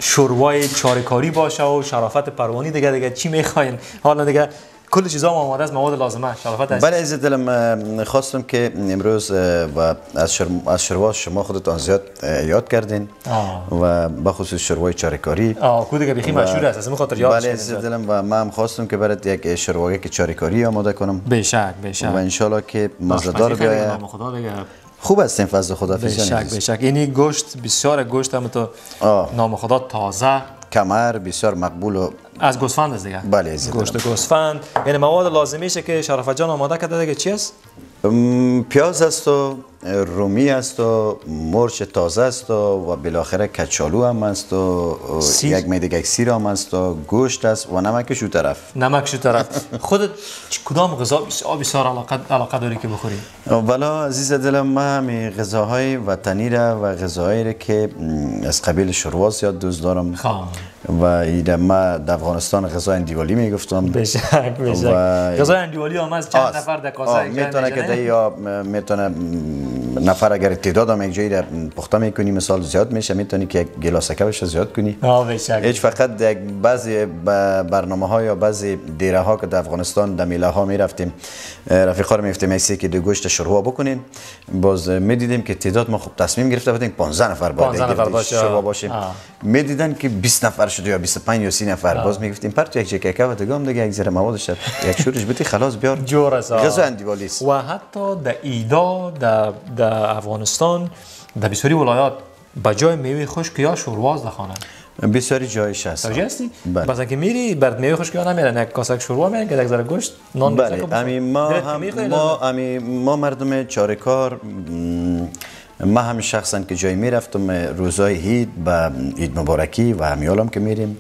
شوروای چارکاری باشه و شرافت پروانی دیگه دیگه چی می‌خواین؟ حالا دیگه کل چیزا آماده است مواد لازمه شرافت است. بله عزیز دلم خواستم که امروز و از, شرم، از شروع شما خودتان زیاد یاد کردین آه. و بخصوص شروع چارکاری. آه کو دیگه بخی مشهور است از این خاطر یاد بله عزیز دلم و من خواستم که برات یک شروع که چارکاری آماده کنم. بشک بشک و انشالله که مزدار بیاید. خدا دیگه. خوب هستین فضل خدا بشک بشک اینی گوشت بسیار گوشت هم تو. نام خدا تازه. کمر بسیار مقبول و از گوسفند است دیگه. بله، عزیز گوشت گوسفند. یعنی مواد لازمیشه که شرافت جان آماده کرده دیگه. چی است؟ پیاز است و رومی است و مرچ تازه است و, و بالاخره کچالو هم است و سیر. یک میده یک سیر هم است و گوشت است و نمکش او طرف. نمک شو طرف. خودت کدام غذا بسیار علاقه علاقه داری که بخوری؟ والا عزیز دلم من همین غذاهای وطنی را و غذاهایی را که از قبیل شروع زیاد دوست دارم. خام. و این ما در افغانستان غذا اندیوالی می‌گفتم. بشک بشک. غذای اندیوالی هم از چند نفر در کاسه می‌تونه که ده یا می‌تونه نفر اگر تعداد هم یک جایی را پخته می‌کنی مثال زیاد میشه می‌تونی که یک گلاس کبش زیاد کنی. آه بشک. هیچ فقط یک بعضی برنامه ها یا بعضی دیره ها که در افغانستان در میله ها می‌رفتیم رفیقا رو میفتیم ایسی که دو گوشت شروع بکنین باز می‌دیدیم که تعداد ما خب تصمیم گرفته بودیم 15 نفر باید 15 نفر باشه. شروع باشیم. می‌دیدن که 20 نفر شده یا 25 یا 30 نفر؟ باز می‌گفتیم پر تو یک چکه و دیگه هم دیگه یک زیر موادش یک شورش بتی خلاص بیار. جور آه. غذا اندیوالی است و حتی در ایدا در در افغانستان در بسیاری ولایات به جای میوه خشک یا شورواز دخانه بسیاری جایش هست. توجه هستی؟ بله. مثلا که میری برد میوه خشک یا نمیرن یک کاسه شوروا میرن که یک ذره گوشت نان بله. که امی ما هم ما امی ما مردم چارکار م، ما هم شخصا که جای می‌رفتم روزای عید به عید مبارکی و همیالم که میریم.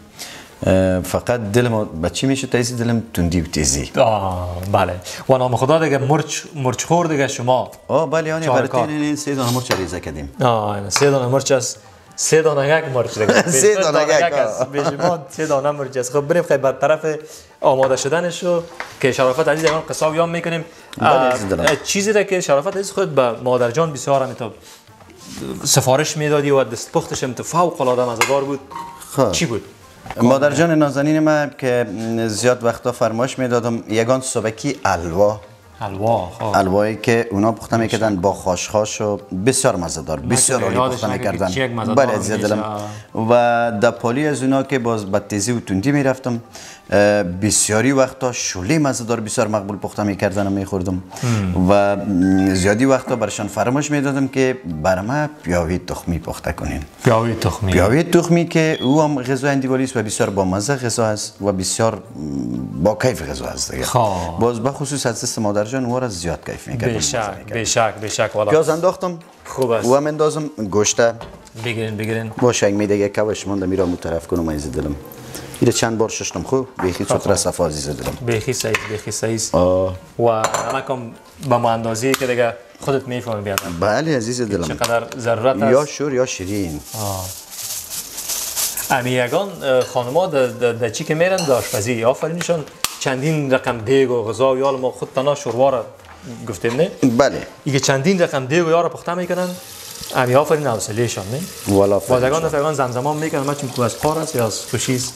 فقط دلم بچی میشه تیزی؟ دلم تندی و تیزی. آه بله. و نام خدا دیگه مرچ مرچ خور دیگه شما. آه بله چهار برای کار. این سه دانه مرچ ریزه کردیم. آه سه دانه مرچ است. سه دانه یک مرچ دیگه. سه دانه یک، شما سه دانه مرچ است. خب بریم خیلی بر طرف آماده شدنشو که شرافت عزیز یگان قصه یام می‌کنیم. بله،. چیزی را که شرافت عزیز خود به مادر جان بسیار هم سفارش می‌دادی و دستپختش هم تو فوق العاده مزهدار بود. خب. چی بود؟ مادر جان نازنین من که زیاد وقتا فرمایش می‌دادم یگان صبحکی الوا. حلوا خب. الوایی که اونا پخته می‌کردن با خاشخاش و بسیار مزهدار بسیار عالی پخته می‌کردن بله میشه. دلم. و در پالی از اونا که باز با تیزی و تندی می‌رفتم. بسیاری وقتا شوله مزهدار بسیار مقبول پخته می‌کردن و میخوردم. و زیادی وقتا برشان فرمایش می‌دادم که بر ما پیاوی تخمی پخته کنین. پیاوی تخمی. پیاوی تخمی که او هم غذای اندیوالی است و بسیار با مزه غذا است و بسیار با کیف غذا است دیگه. خب. باز به خصوص از دست مادر جان او را زیاد کیف می‌کردم. بشک بشک بشک والا. پیاز انداختم. خوب است. و هم اندازم گوشته. بگیرین بگیرین. با شنگ میده یک کبش مونده میرا مترف کنم عزیز دلم. ایره چند بار ششتم خوب بیخی سکر صفا عزیز دلم بیخی سعید بیخی سعید. و همکم به ما اندازی که دیگه خودت می‌فهمی بیادم بله عزیز دلم. چقدر ضرورت یا است شور یا شیرین. امی یگان خانما در چی که میرن؟ در آشپزی آفرینشان چندین رقم دیگ و غذا و یال ما خود تنها شوروا را گفتیم نه؟ بله. ایگه چندین رقم دیگ و یار را پخته می‌کنن. امی آفرین حوصلهشان نه والا بازگان دفعه زمزمان می‌کنن ما چون از قار است یا از خوشی است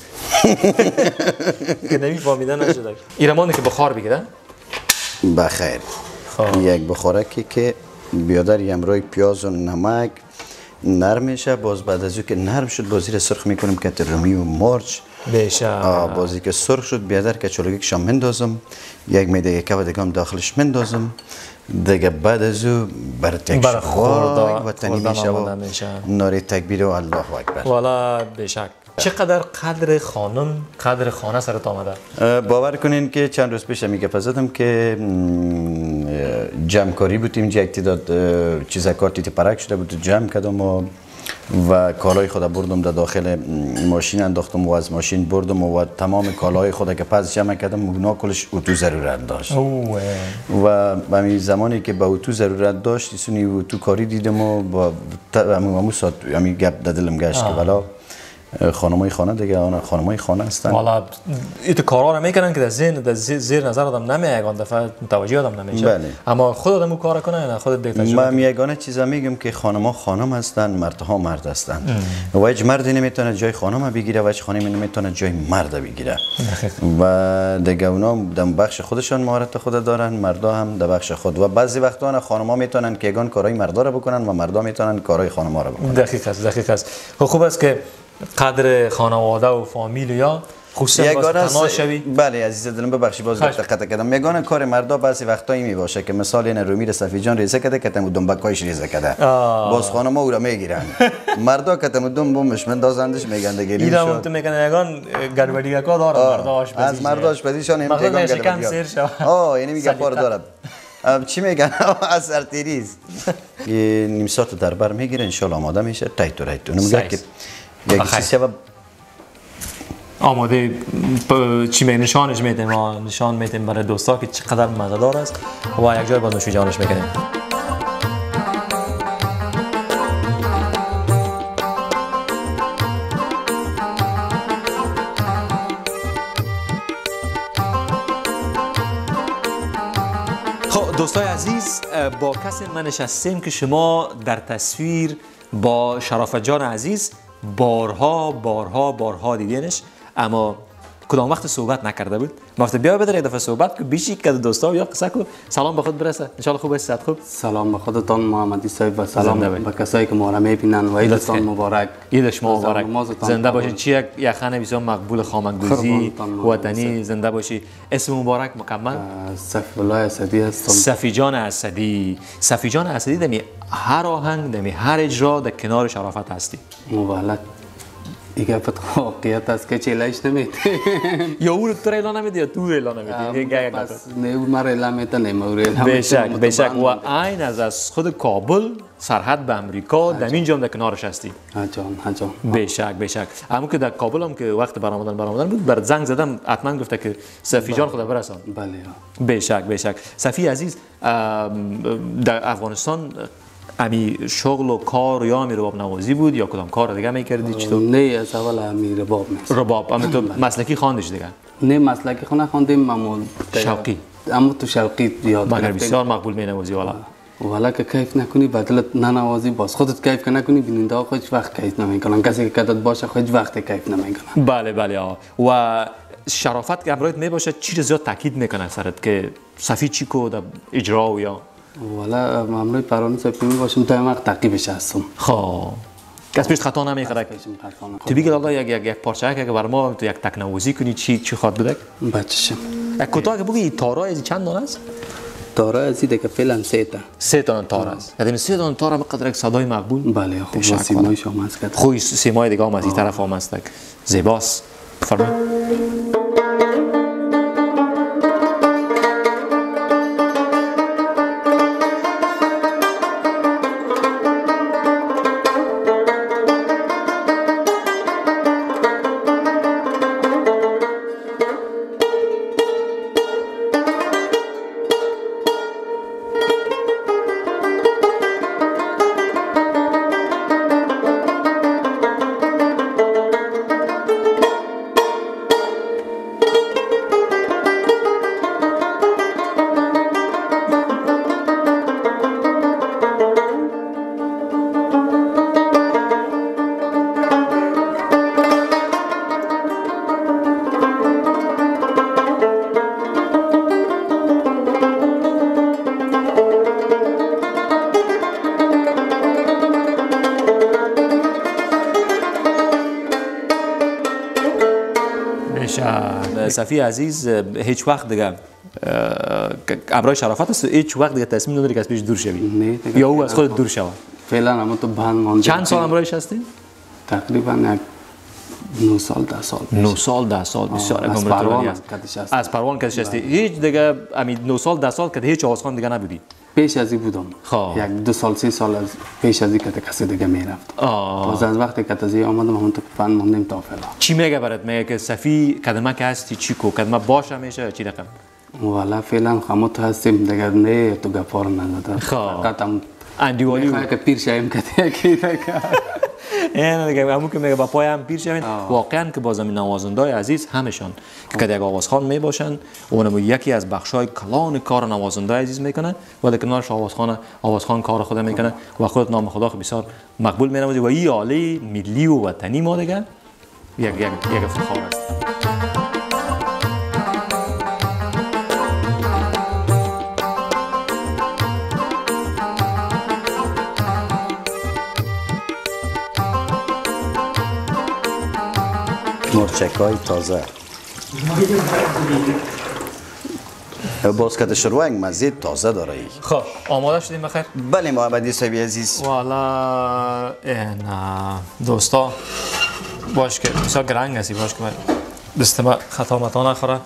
که نمیفهمیدن نشده ایرمانه که بخار بگیرن. بخیر. خب. یک بخورکی که بیادر یمروی پیاز و نمک. نرم میشه. باز بعد از که نرم شد بازی را سرخ می‌کنیم که رومی و مرچ. بشه. بازی که سرخ شد بیادر که چلوگیک شام مندازم. یک میده یک دیگه هم داخلش مندازم. دیگه بعد از او بر تک بر خورده- و تنی خوردن میشه. و. ناری تکبیر و الله اکبر. والا بشک چقدر قدر خانم قدر خانه سرت آمده؟ باور کنین که چند روز پیش میگه زدم که جمع کاری بودیم تعداد اه، چیزا کارتی پرک شده بود. جمع کردم و و کالای خود بردم در داخل م، ماشین انداختم و از ماشین بردم و تمام کالای خود که پس جمع کردم اونا کلش اتو ضرورت داشت. اوه. و به همین زمانی که به اتو ضرورت داشت سونی اتو کاری دیدم و با همون همون ساعت همین گپ در دلم گشت که خانمای خانه دیگه آن خانمای خانه هستن. والا ایت کارا رو می‌کنن که در ذهن در زیر نظر آدم نمیاد یک دفعه متوجه آدم نمیشه. بله. اما خود آدم کار کنه نه خودت دیگه تجربه من یگانه چیزا میگم که خانمها خانم هستن مردها مرد هستن. و هیچ مردی نمی‌تونه جای خانم بگیره و هیچ خانمی نمی‌تونه جای مرد بگیره. و دیگه اونا در بخش خودشان مهارت خود دارن مردا هم در بخش خود. و بعضی وقتا خانمها می‌تونن که یگان کارهای مردا رو بکنن و مردا می‌تونن کارهای خانمها رو بکنن. دقیق است دقیق است خب خوب است که قدر خانواده و فامیل یا است- شوی؟ بله عزیز دلم ببخشی باز. قطع کردم یگانه کار مردا بعضی وقتایی می باشه که مثال این رومیر صفیجان ریزه کرده که تمو دنبکایش ریزه کرده. باز خانم او را می‌گیرن. مردا که تمو دم بومش مندازندش میگن دیگه شد. تو می‌کنه یگان گربدی کا داره مردا آشپزی از مرد آشپزیشان این سیر شود. آه یعنی میگه پار سلیقه. دارد چی میگن؟ از سرتیریز یه نیم ساعت در بر می‌گیره ان آماده میشه. تایت و رایت اونو میگه. که یک بخیر. چیزی و آماده چی می نشانش میدیم؟ ما نشان میدیم برای دوستا که چقدر مزهدار است و یک جای باز نوشی جانش می‌کنیم. خب دوستای عزیز با کسی من نشستیم که شما در تصویر با شرافت جان عزیز بارها بارها بارها دیدینش. اما کدام وقت صحبت نکرده بود؟ وقت بیا بدر یک دفعه صحبت کو بیشی که دوستا یا قصه کو سلام به خود برسه. ان خوب است خوب؟ سلام به خودتان محمدی صاحب و سلام. به کسایی که ما را می‌بینن و عیدتان. مبارک. عید شما مبارک. زنده. باشی چی یک یخن بسیار مقبول خامنگوزی وطنی. زنده باشی. اسم مبارک مکمل؟ صفی الله اسدی هستم. صفی جان اسدی. صفی جان اسدی دمی هر آهنگ دمی هر اجرا در کنار شرافت هستی. مبالک که چیلش نمیده یا او رو تو را اعلان نمیدی یا نفر. پس نه او مرا اعلام میده نه ما او را اعلام بشک می‌کنم. بشک و عین از از خود کابل سرحد به امریکا در اینجا هم در کنارش هستی جان جان بشک بشک اما که در کابل هم که وقت برآمدن برآمدن بود بر زنگ زدم حتما گفته که صفی جان خدا برسان بله. بشک بشک صفی عزیز در افغانستان امی شغل و کار یا امی رباب نوازی بود یا کدام کار دیگه می‌کردی چطور نه از اول امیر باب نیست رباب. اما تو مسلکی خواندش دیگه؟ نه مسلکی خونه خوندیم اما شوقی. اما تو شوقی یاد مگر. بسیار مقبول می نوازی والا والا که کیف نکنی بدلت ننوازی باز خودت کیف که نکنی بیننده ها هیچ وقت کیف نمی‌کنن. کسی که کدت باشه هیچ وقت کیف نمی‌کنن. بله بله آه. و شرافت که امرایت می باشه چی زیاد تاکید می‌کنه سرت؟ که صفی چی کو در اجرا و یا؟ والا ممنوع پرانی سپیمی باشم تا وقت تعقیبش هستم. خب. کس پیش خطا نمی‌خوره. تو بگی الله یک یک یک پارچه که بر ما تو یک تکنوازی کنی چی چی خواد بده بچشم یک کوتاه که بگی تارا از چند دانه است؟ داره از دیگه که فعلا سه تا. سه تا تار است. یعنی سه تا تار هم قدر یک صدای مقبول؟ بله والا. ما شما کرد خوی سیمای دیگه هم از این طرف هم است زیباست. فرمان صفی عزیز هیچ وقت دیگه امرای شرافت است. هیچ وقت دیگه تصمیم نداری که از پیش دور شوی. یا او از خود دور شود فعلا اما تو بند مانده. چند سال امرایش هستی؟ تقریبا یک نو سال ده سال پیش. 9 سال 10 سال. بسیار از پروان از پروان کدش هستی. هیچ دیگه امید 9 سال 10 سال که هیچ آوازخوان دیگه نبودی. پیش از این بودم. خب. یک دو سال سه سال از پیش از این که کسی دیگه می‌رفت. باز از وقتی که از این آمدم همون تو فن موندیم تا فعلا. چی میگه برات؟ میگه که صفی کدمه که هستی چی کو؟ کدمه باش همیشه چی رقم؟ والا فعلا تو هستیم. دیگه نه تو گفار نداده خب. اندیوالی می‌خواه که پیر شایم که دیگه این دیگه همون که میگه با پای هم پیر شوین. واقعا که باز همین نوازنده عزیز همشان که یک آوازخوان می‌باشن اونم یکی از بخشای کلان کار نوازنده عزیز می‌کنن و در کنارش آوازخوان آوازخوان کار خود می‌کنه و خودت نام خدا بسیار مقبول مینوازی. و این آله ملی و وطنی ما دیگه یک یک یک افتخار است. مرچک های تازه. باز کت شروع مزه تازه داره ای. خب آماده شدیم بخیر. بله محمدی صاحبی عزیز. والا این دوستا. باش که بسیار گرنگ هستی باش که من دست ما خطا متا نخوره.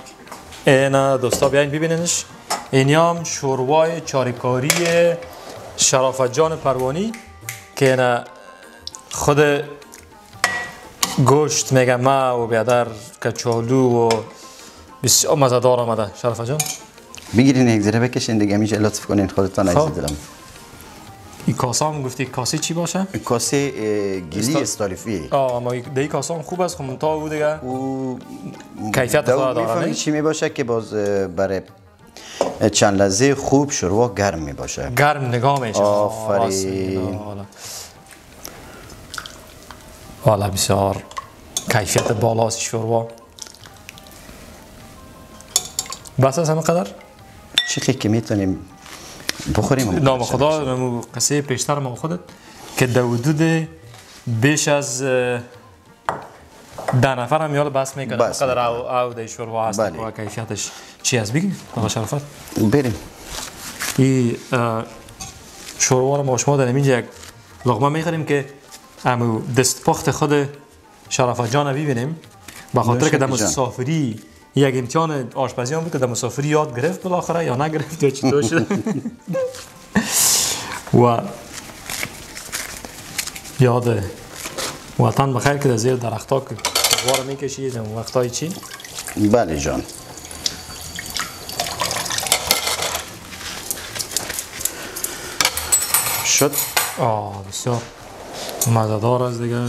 دوستا بیاین ببینینش. این هم شوروای چاریکاری شرافت جان پروانی که این خود گوشت میگم ما و بیادر کچالو و بسیار مزدار آمده. شرافت جان؟ بگیرین یک ذره بکشین دیگه میشه لطف کنین خودتان خب. عزیز دلم. این کاسه هم گفتی کاسه چی باشه؟ کاسه گلی استالیفی. آه اما دی کاسه هم خوب است خب منتها او دیگه. او کیفیت خود داره؟ چی می باشه که باز برای چند لحظه خوب شروع گرم می باشه گرم نگاه میشه. آفرین. حالا. بسیار کیفیت بالاست شوروا بس از همه قدر؟ چی که می‌تونیم بخوریم؟ نام خدا قصه پیشتر ما خودت. که در حدود بیش از ده نفر هم یال بس می‌کنه بس قدر او او در شوروا هست. بله. و کیفیتش چی از بگی. آقا شرفت. بریم. این اه، شوروا رو ما شما در اینجا یک لغمه می‌خوریم که امو دست پخت خود شرافت جان ببینیم. به خاطر که در. مسافری یک امتحان آشپزی هم بود که در مسافری یاد گرفت بالاخره یا نگرفت؟ یا چطور شد؟ و یاد وطن بخیر که در زیر درختها که وار می‌کشید وقتای چی؟ بله جان. شد. آه بسیار. مزدار است دیگه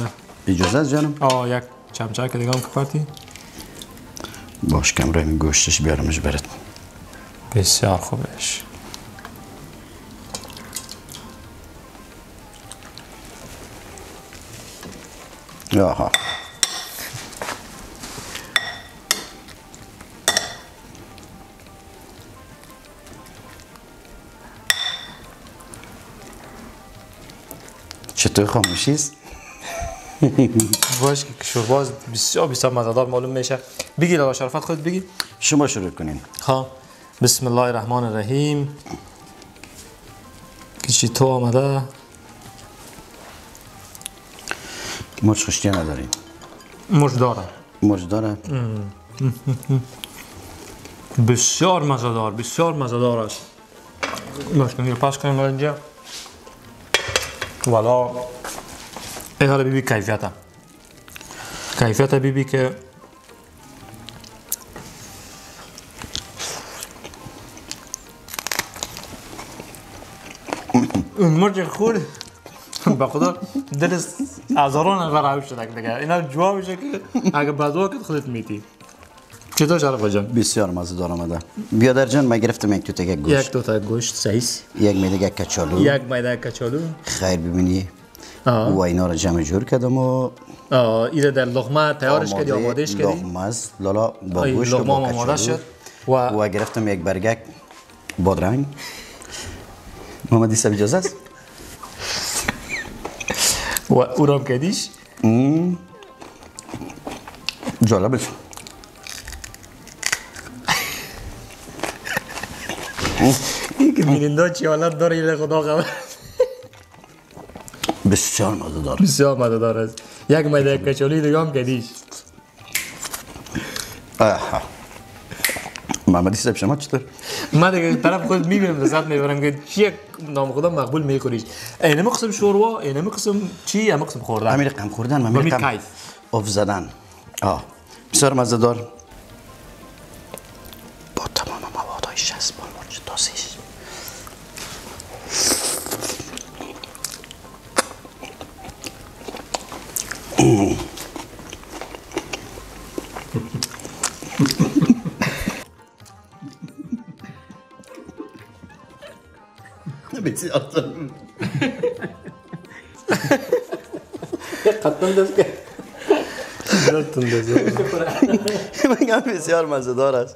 اجازه است جانم آه یک چمچه که دیگه هم که پرتی باش کم روی گوشتش بیارمش برد بسیار خوبش آها. چطور خاموشیست؟ باش که شورباز بسیار بسیار مزدار معلوم میشه. بگی لالا شرفت خود بگی شما شروع کنین. ها. بسم الله الرحمن الرحیم کشی تو آمده؟ مرچ خشتی نداریم مش داره مرچ داره بسیار مزدار بسیار مزدار است باش کنیم پس کنیم اینجا. والا این حالا بیبی کیفیت کیفیت بیبی که اون مرچ خود به خدا دل هزاران نفر عوش شده دیگه اینا جوابشه که اگه بدوا که خودت میتی چطور شرف جان؟ بسیار مزدار آمده بیادر جان من گرفتم یک توتک یک گوشت. دو تا گوشت سیس. یک میده کچالو. یک میده کچالو. خیر ببینی. آه. و اینا رو جمع جور کردم و ایره در لغمه تیارش کردی آمادهش کردی؟ لغمه است. لالا با گوشت و با کچالو. شد و و گرفتم یک برگک بادرنگ. محمدی سب اجازه است؟ و او را هم کردیش جالب است این که بیننده چی حالت داره این خدا خبر بسیار مزه دار بسیار مزه دار است یک میده کچالوی دیگه هم کردیش آها. محمدی سب شما چطور من دیگه طرف خود می‌بینم لذت می‌برم که چی نام خدا مقبول میخوریش اینم قسم شوروا اینم قسم چی هم قسم خوردن امیر قم خوردن امیر قم. اف زدن آه بسیار مزه دار بسیار مزهدار است.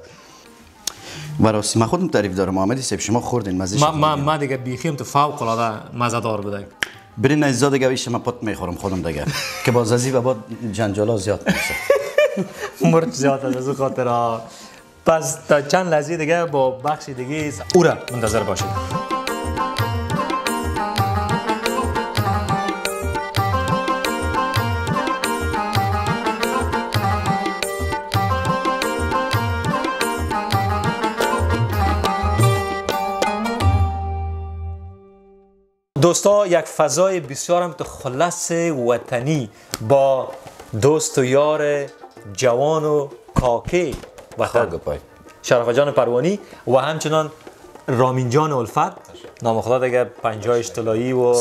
و راستی من خودم تعریف دارم محمدی سیب شما خوردین مزه ما ما ما دیگه بیخیم تو فوق العاده مزه دار بوده برین از دیگه ایش من پت می‌خورم خودم دیگه. که باز ازی و بعد جنجالا زیاد میشه. مرچ زیاد از خاطر. پس تا چند لحظه دیگه با بخش دیگه او را منتظر باشید. دوستا یک فضای بسیار هم تو خلص وطنی با دوست و یار جوان و کاکه وطن. شرف جان پروانی و همچنان رامین جان الفت نام خدا دیگه پنجاه اشتلایی و.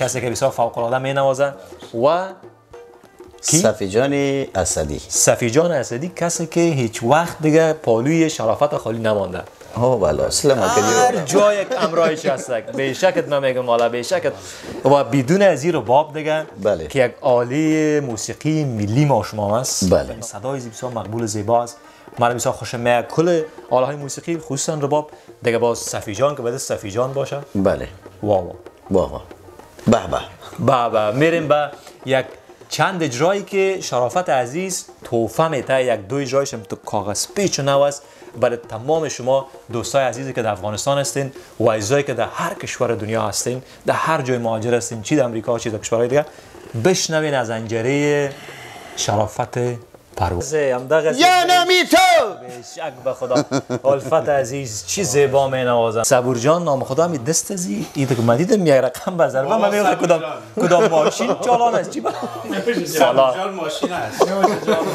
کسی که بسیار فوق العاده می نوازه و کی؟ صفی جان اسدی صفی جان اسدی کسی که هیچ وقت دیگه پالوی شرافت خالی نمانده ها بلا سلام هر علیکم جا یک امرایش هستک. به شکت نمیگم مالا به شکت. و بدون از این باب دیگه بله. که یک عالی موسیقی ملی ما شما است بله. صدای بسیار مقبول زیبا است. من بسیار خوشم میاد. کل آله های موسیقی خصوصا رباب دیگه باز صفی جان که باید صفی جان باشه. بله. وا وا. بابا به به. با با میریم به یک چند اجرایی که شرافت عزیز توفه میته یک دو اجرایش تو کاغذ پیچ و نو است. برای تمام شما دوستای عزیزی که در افغانستان هستین و عزیزایی که در هر کشور دنیا هستین در هر جای مهاجر هستین چی در امریکا چی در کشورهای دیگه بشنوین از انجره شرافت پرواز. یا نمی تو! شک به خدا. الفت عزیز چی زیبا می نوازم. صبور جان نام خدا می دست ازی ایده که من دیدم یک رقم به ضربه. من میگم کدام کدام ماشین چالان است؟ چی با سلام ماشین است.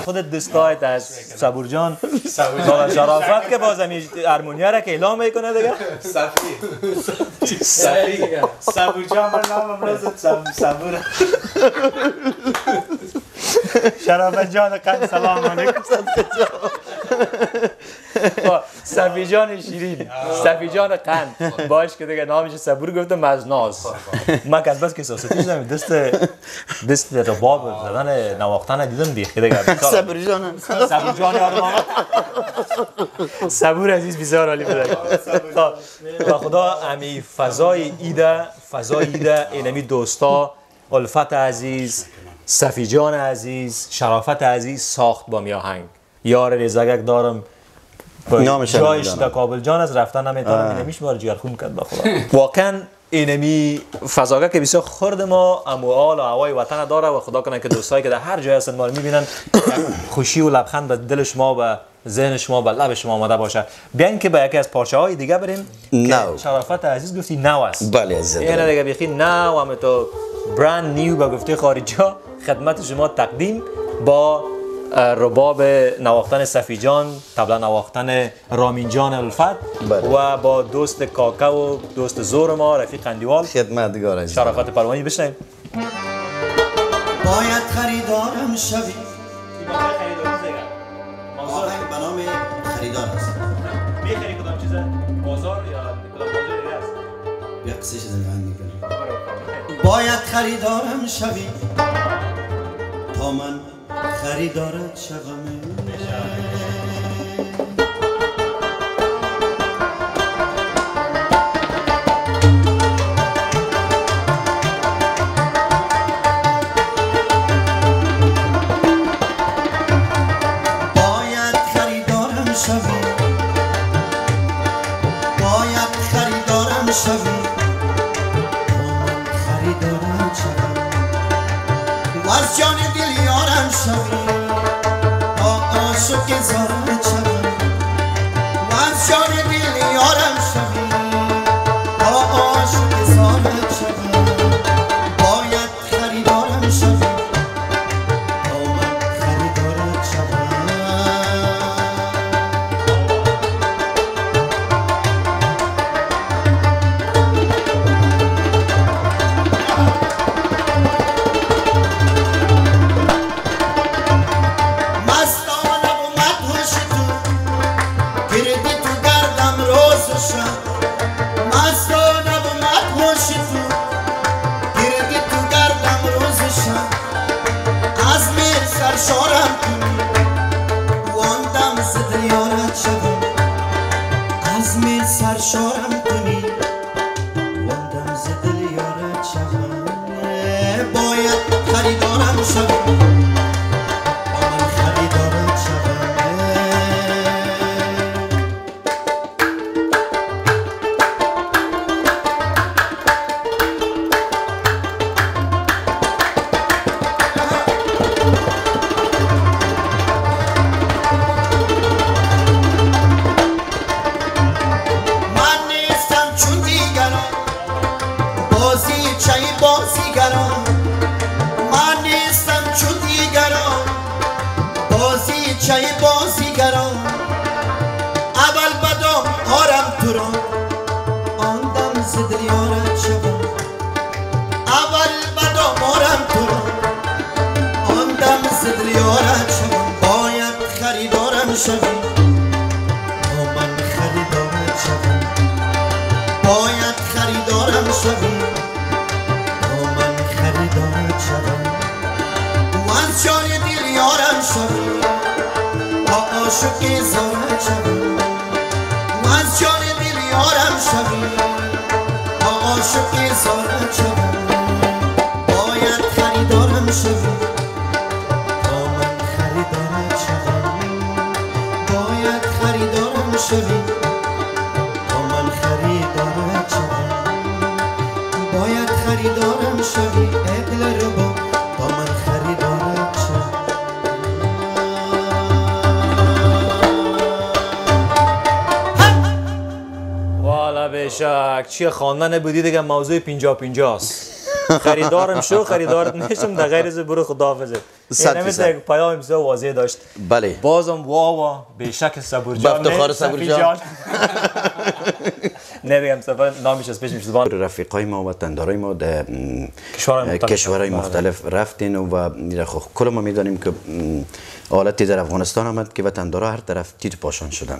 خودت دستایت از صبور جان. سلام شرافت که بازم این هرمونیا را که اعلام می‌کنه دیگه. صفی. صفی. صبور جان من نامم نزد صبور. شرافت جان قد سلام علیکم. صفی جان شیرین. صفی جان قند. باش که دیگه نامش صبور گفتم از ناز. من که از بس که ساستی شدم. دست دست رباب زدن نواختن دیدم بیخی دیگه. صبر جانم صبور جان آرمان صبور عزیز بسیار عالی بوده. خب، و خدا امی فضای ایده فضای ایده اینمی دوستا الفت عزیز. صفی جان عزیز شرافت عزیز ساخت با میاهنگ. یار ریزگک دارم. نامش هم جایش. در کابل جان از رفتن نمی‌تونم اینمیش بار جگر خون کرد به خدا. واقعا اینمی فضاگه که بسیار خرد ما اموال و هوای وطن داره و خدا کنه که دوستایی که در هر جای هستن ما رو می‌بینن خوشی و لبخند به دل شما و ذهن شما به لب شما آماده باشه. بیاین که به یکی از پارچه های دیگه بریم نو. شرافت عزیز گفتی نو است. بله عزیز این دلم. دیگه بیخی نو هم تو برند نیو به گفته خارجی ها خدمت شما تقدیم با رباب نواختن صفی جان طبلا نواختن رامین جان الفت بله. و با دوست کاکا و دوست زور ما رفیق قندیوال خدمتگار عزیز. شرافت پروانی بشنیم باید خریدارم شوی. آهنگ به نام خریدار است. می‌خری کدام چیزه؟ بازار یا کدام بازار دیگه است؟ یک قصه چیز نگاه می‌کنم باید خریدارم شوی. تا من خریدارت شوم باید خریدارم شوی باید خریدارم والا چیه خواندن بودی؟ دیگه موضوع پینجا پینجاست. خریدارم شو خریدارت نشم در غیر از برو صد این یک پیام بسیار واضح داشت. بله. بازم وا وا به شک صبور جان بفتخار نه، صبور جان. نه بگم سفر نامش از پیش میشه. رفیقای ما و تندارای ما در کشورهای مختلف. بله. مختلف رفتین و خب کل ما می‌دانیم که حالتی در افغانستان آمد که وطندارا هر طرف تیت پاشان شدن.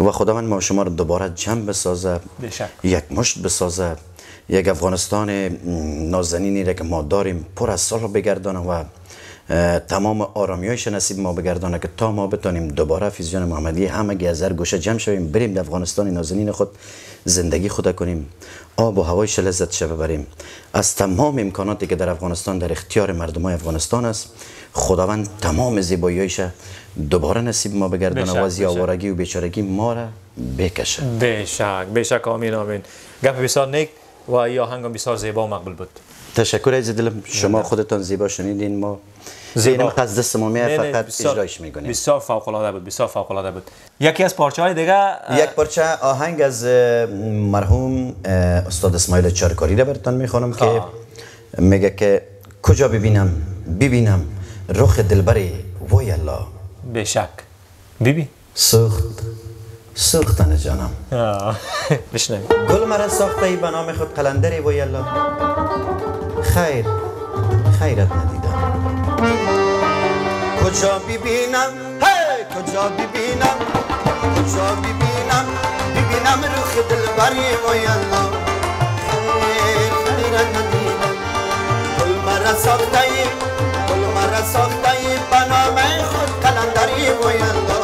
و خداوند ما شما رو دوباره جمع بسازه. یک مشت بسازه. یک افغانستان نازنینی را که ما داریم پر از صلح بگردانه و تمام آرامیایش نصیب ما بگردانه که تا ما بتانیم دوباره فیزیون محمدی همگی از هر گوشه جمع شویم بریم در افغانستان نازنین خود زندگی خود کنیم آب و هوایش لذت شه ببریم. از تمام امکاناتی که در افغانستان در اختیار مردم افغانستان است خداوند تمام زیباییش دوباره نصیب ما بگردانه و. آوارگی و بیچارگی ما را بکشه. بشک بشک آمین آمین. گپ بسیار نیک. و یا هنگام بسیار زیبا و مقبول بود. تشکر از دلم. شما خودتان زیبا شنیدین. ما زیبا. از دست ما فقط اجرایش می‌کنیم. بسیار فوق العاده بود بسیار فوق العاده بود. یکی از پارچه های دیگه یک پارچه آهنگ از مرحوم استاد اسماعیل چارکاری را براتان می‌خوانم که میگه که کجا ببینم؟ ببینم رخ دلبری وای الله. بشک بیبی سوخت سوختن جانم. بشنویم. گل مرا ساخته ای به نام خود قلندری وای الله خیر خیرت ندیدم. کجا ببینم؟ هی کجا ببینم؟ کجا ببینم؟ ببینم رخ دلبری وای الله خیر خیرت ندیدم. گل مرا ساخته ای گل مرا ساخته ای به نام خود قلندری وای الله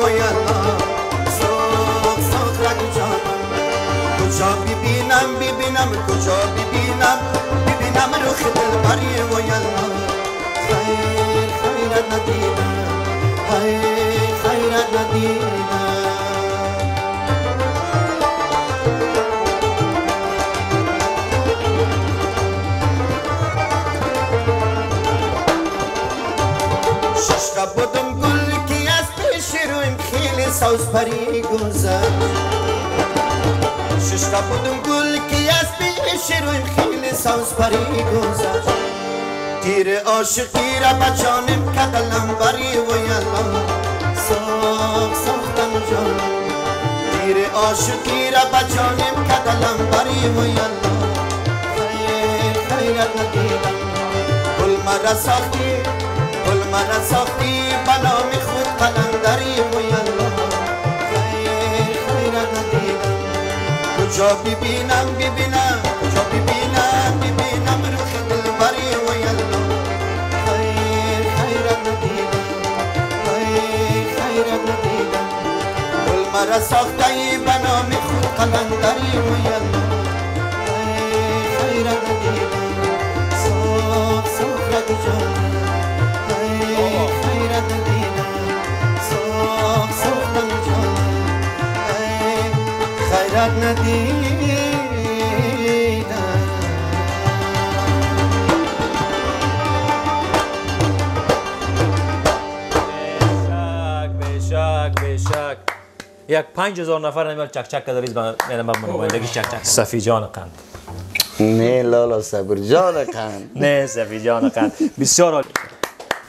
پری وای الله ساخ ساخ رگ جانم کجا ببینم ببینم کجا ببینم؟ ببینم رخ دلبری و یلا خیر خیرت ندیدم خیر خیرت ندیدم شش بودم سوز پری گذشت شش بودم گل که از پیش روی خیلی ساز پری گذشت تیر عاشقی را بچانم کدلم بری و یلا ساخ ساختم جانم تیر عاشقی را بچانم کدلم بری و یلا خیر خیرت ندیدم گل مرا ساختی گل مرا ساختی بنام خود قلندری و جو بيبينا بيبينا جو بيبينا بيبينا مركب البري ويلو خير خير جديدة خير خير جديدة والمرة صغتي بنو مخو قلندري ويلو خير خير جديدة صوف صوف جديدة خیرت ندیدم. بشک بشک بشک. یک پنج هزار نفر نمیاد چک چک داریز به نمایندگی چک چک صفی جان قند. نه لالا صبر جان قند. نه صفی جان قند. بسیار عالی.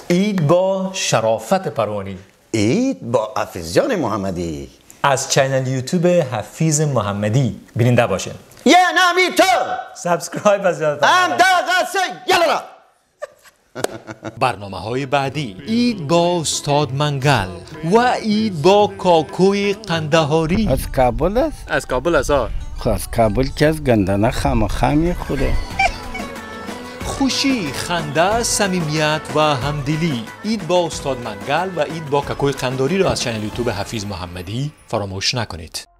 اید با شرافت پروانی. عید با حفیظ جان محمدی. از channel YouTube حفیظ محمدی. بیننده باشین. یه نمی تو! subscribe از یادتان هم نره. تا قصه یلا را. برنامه های بعدی. عید با استاد منگل و اید با کاکوی قندهاری. از کابل است؟ از کابل از آه. خب از کابل که از گندنه خامخا می‌خوره. خوشی خنده صمیمیت و همدلی. اید با استاد منگل و اید با ککوی قنداری را از چنل یوتیوب حفیظ محمدی فراموش نکنید.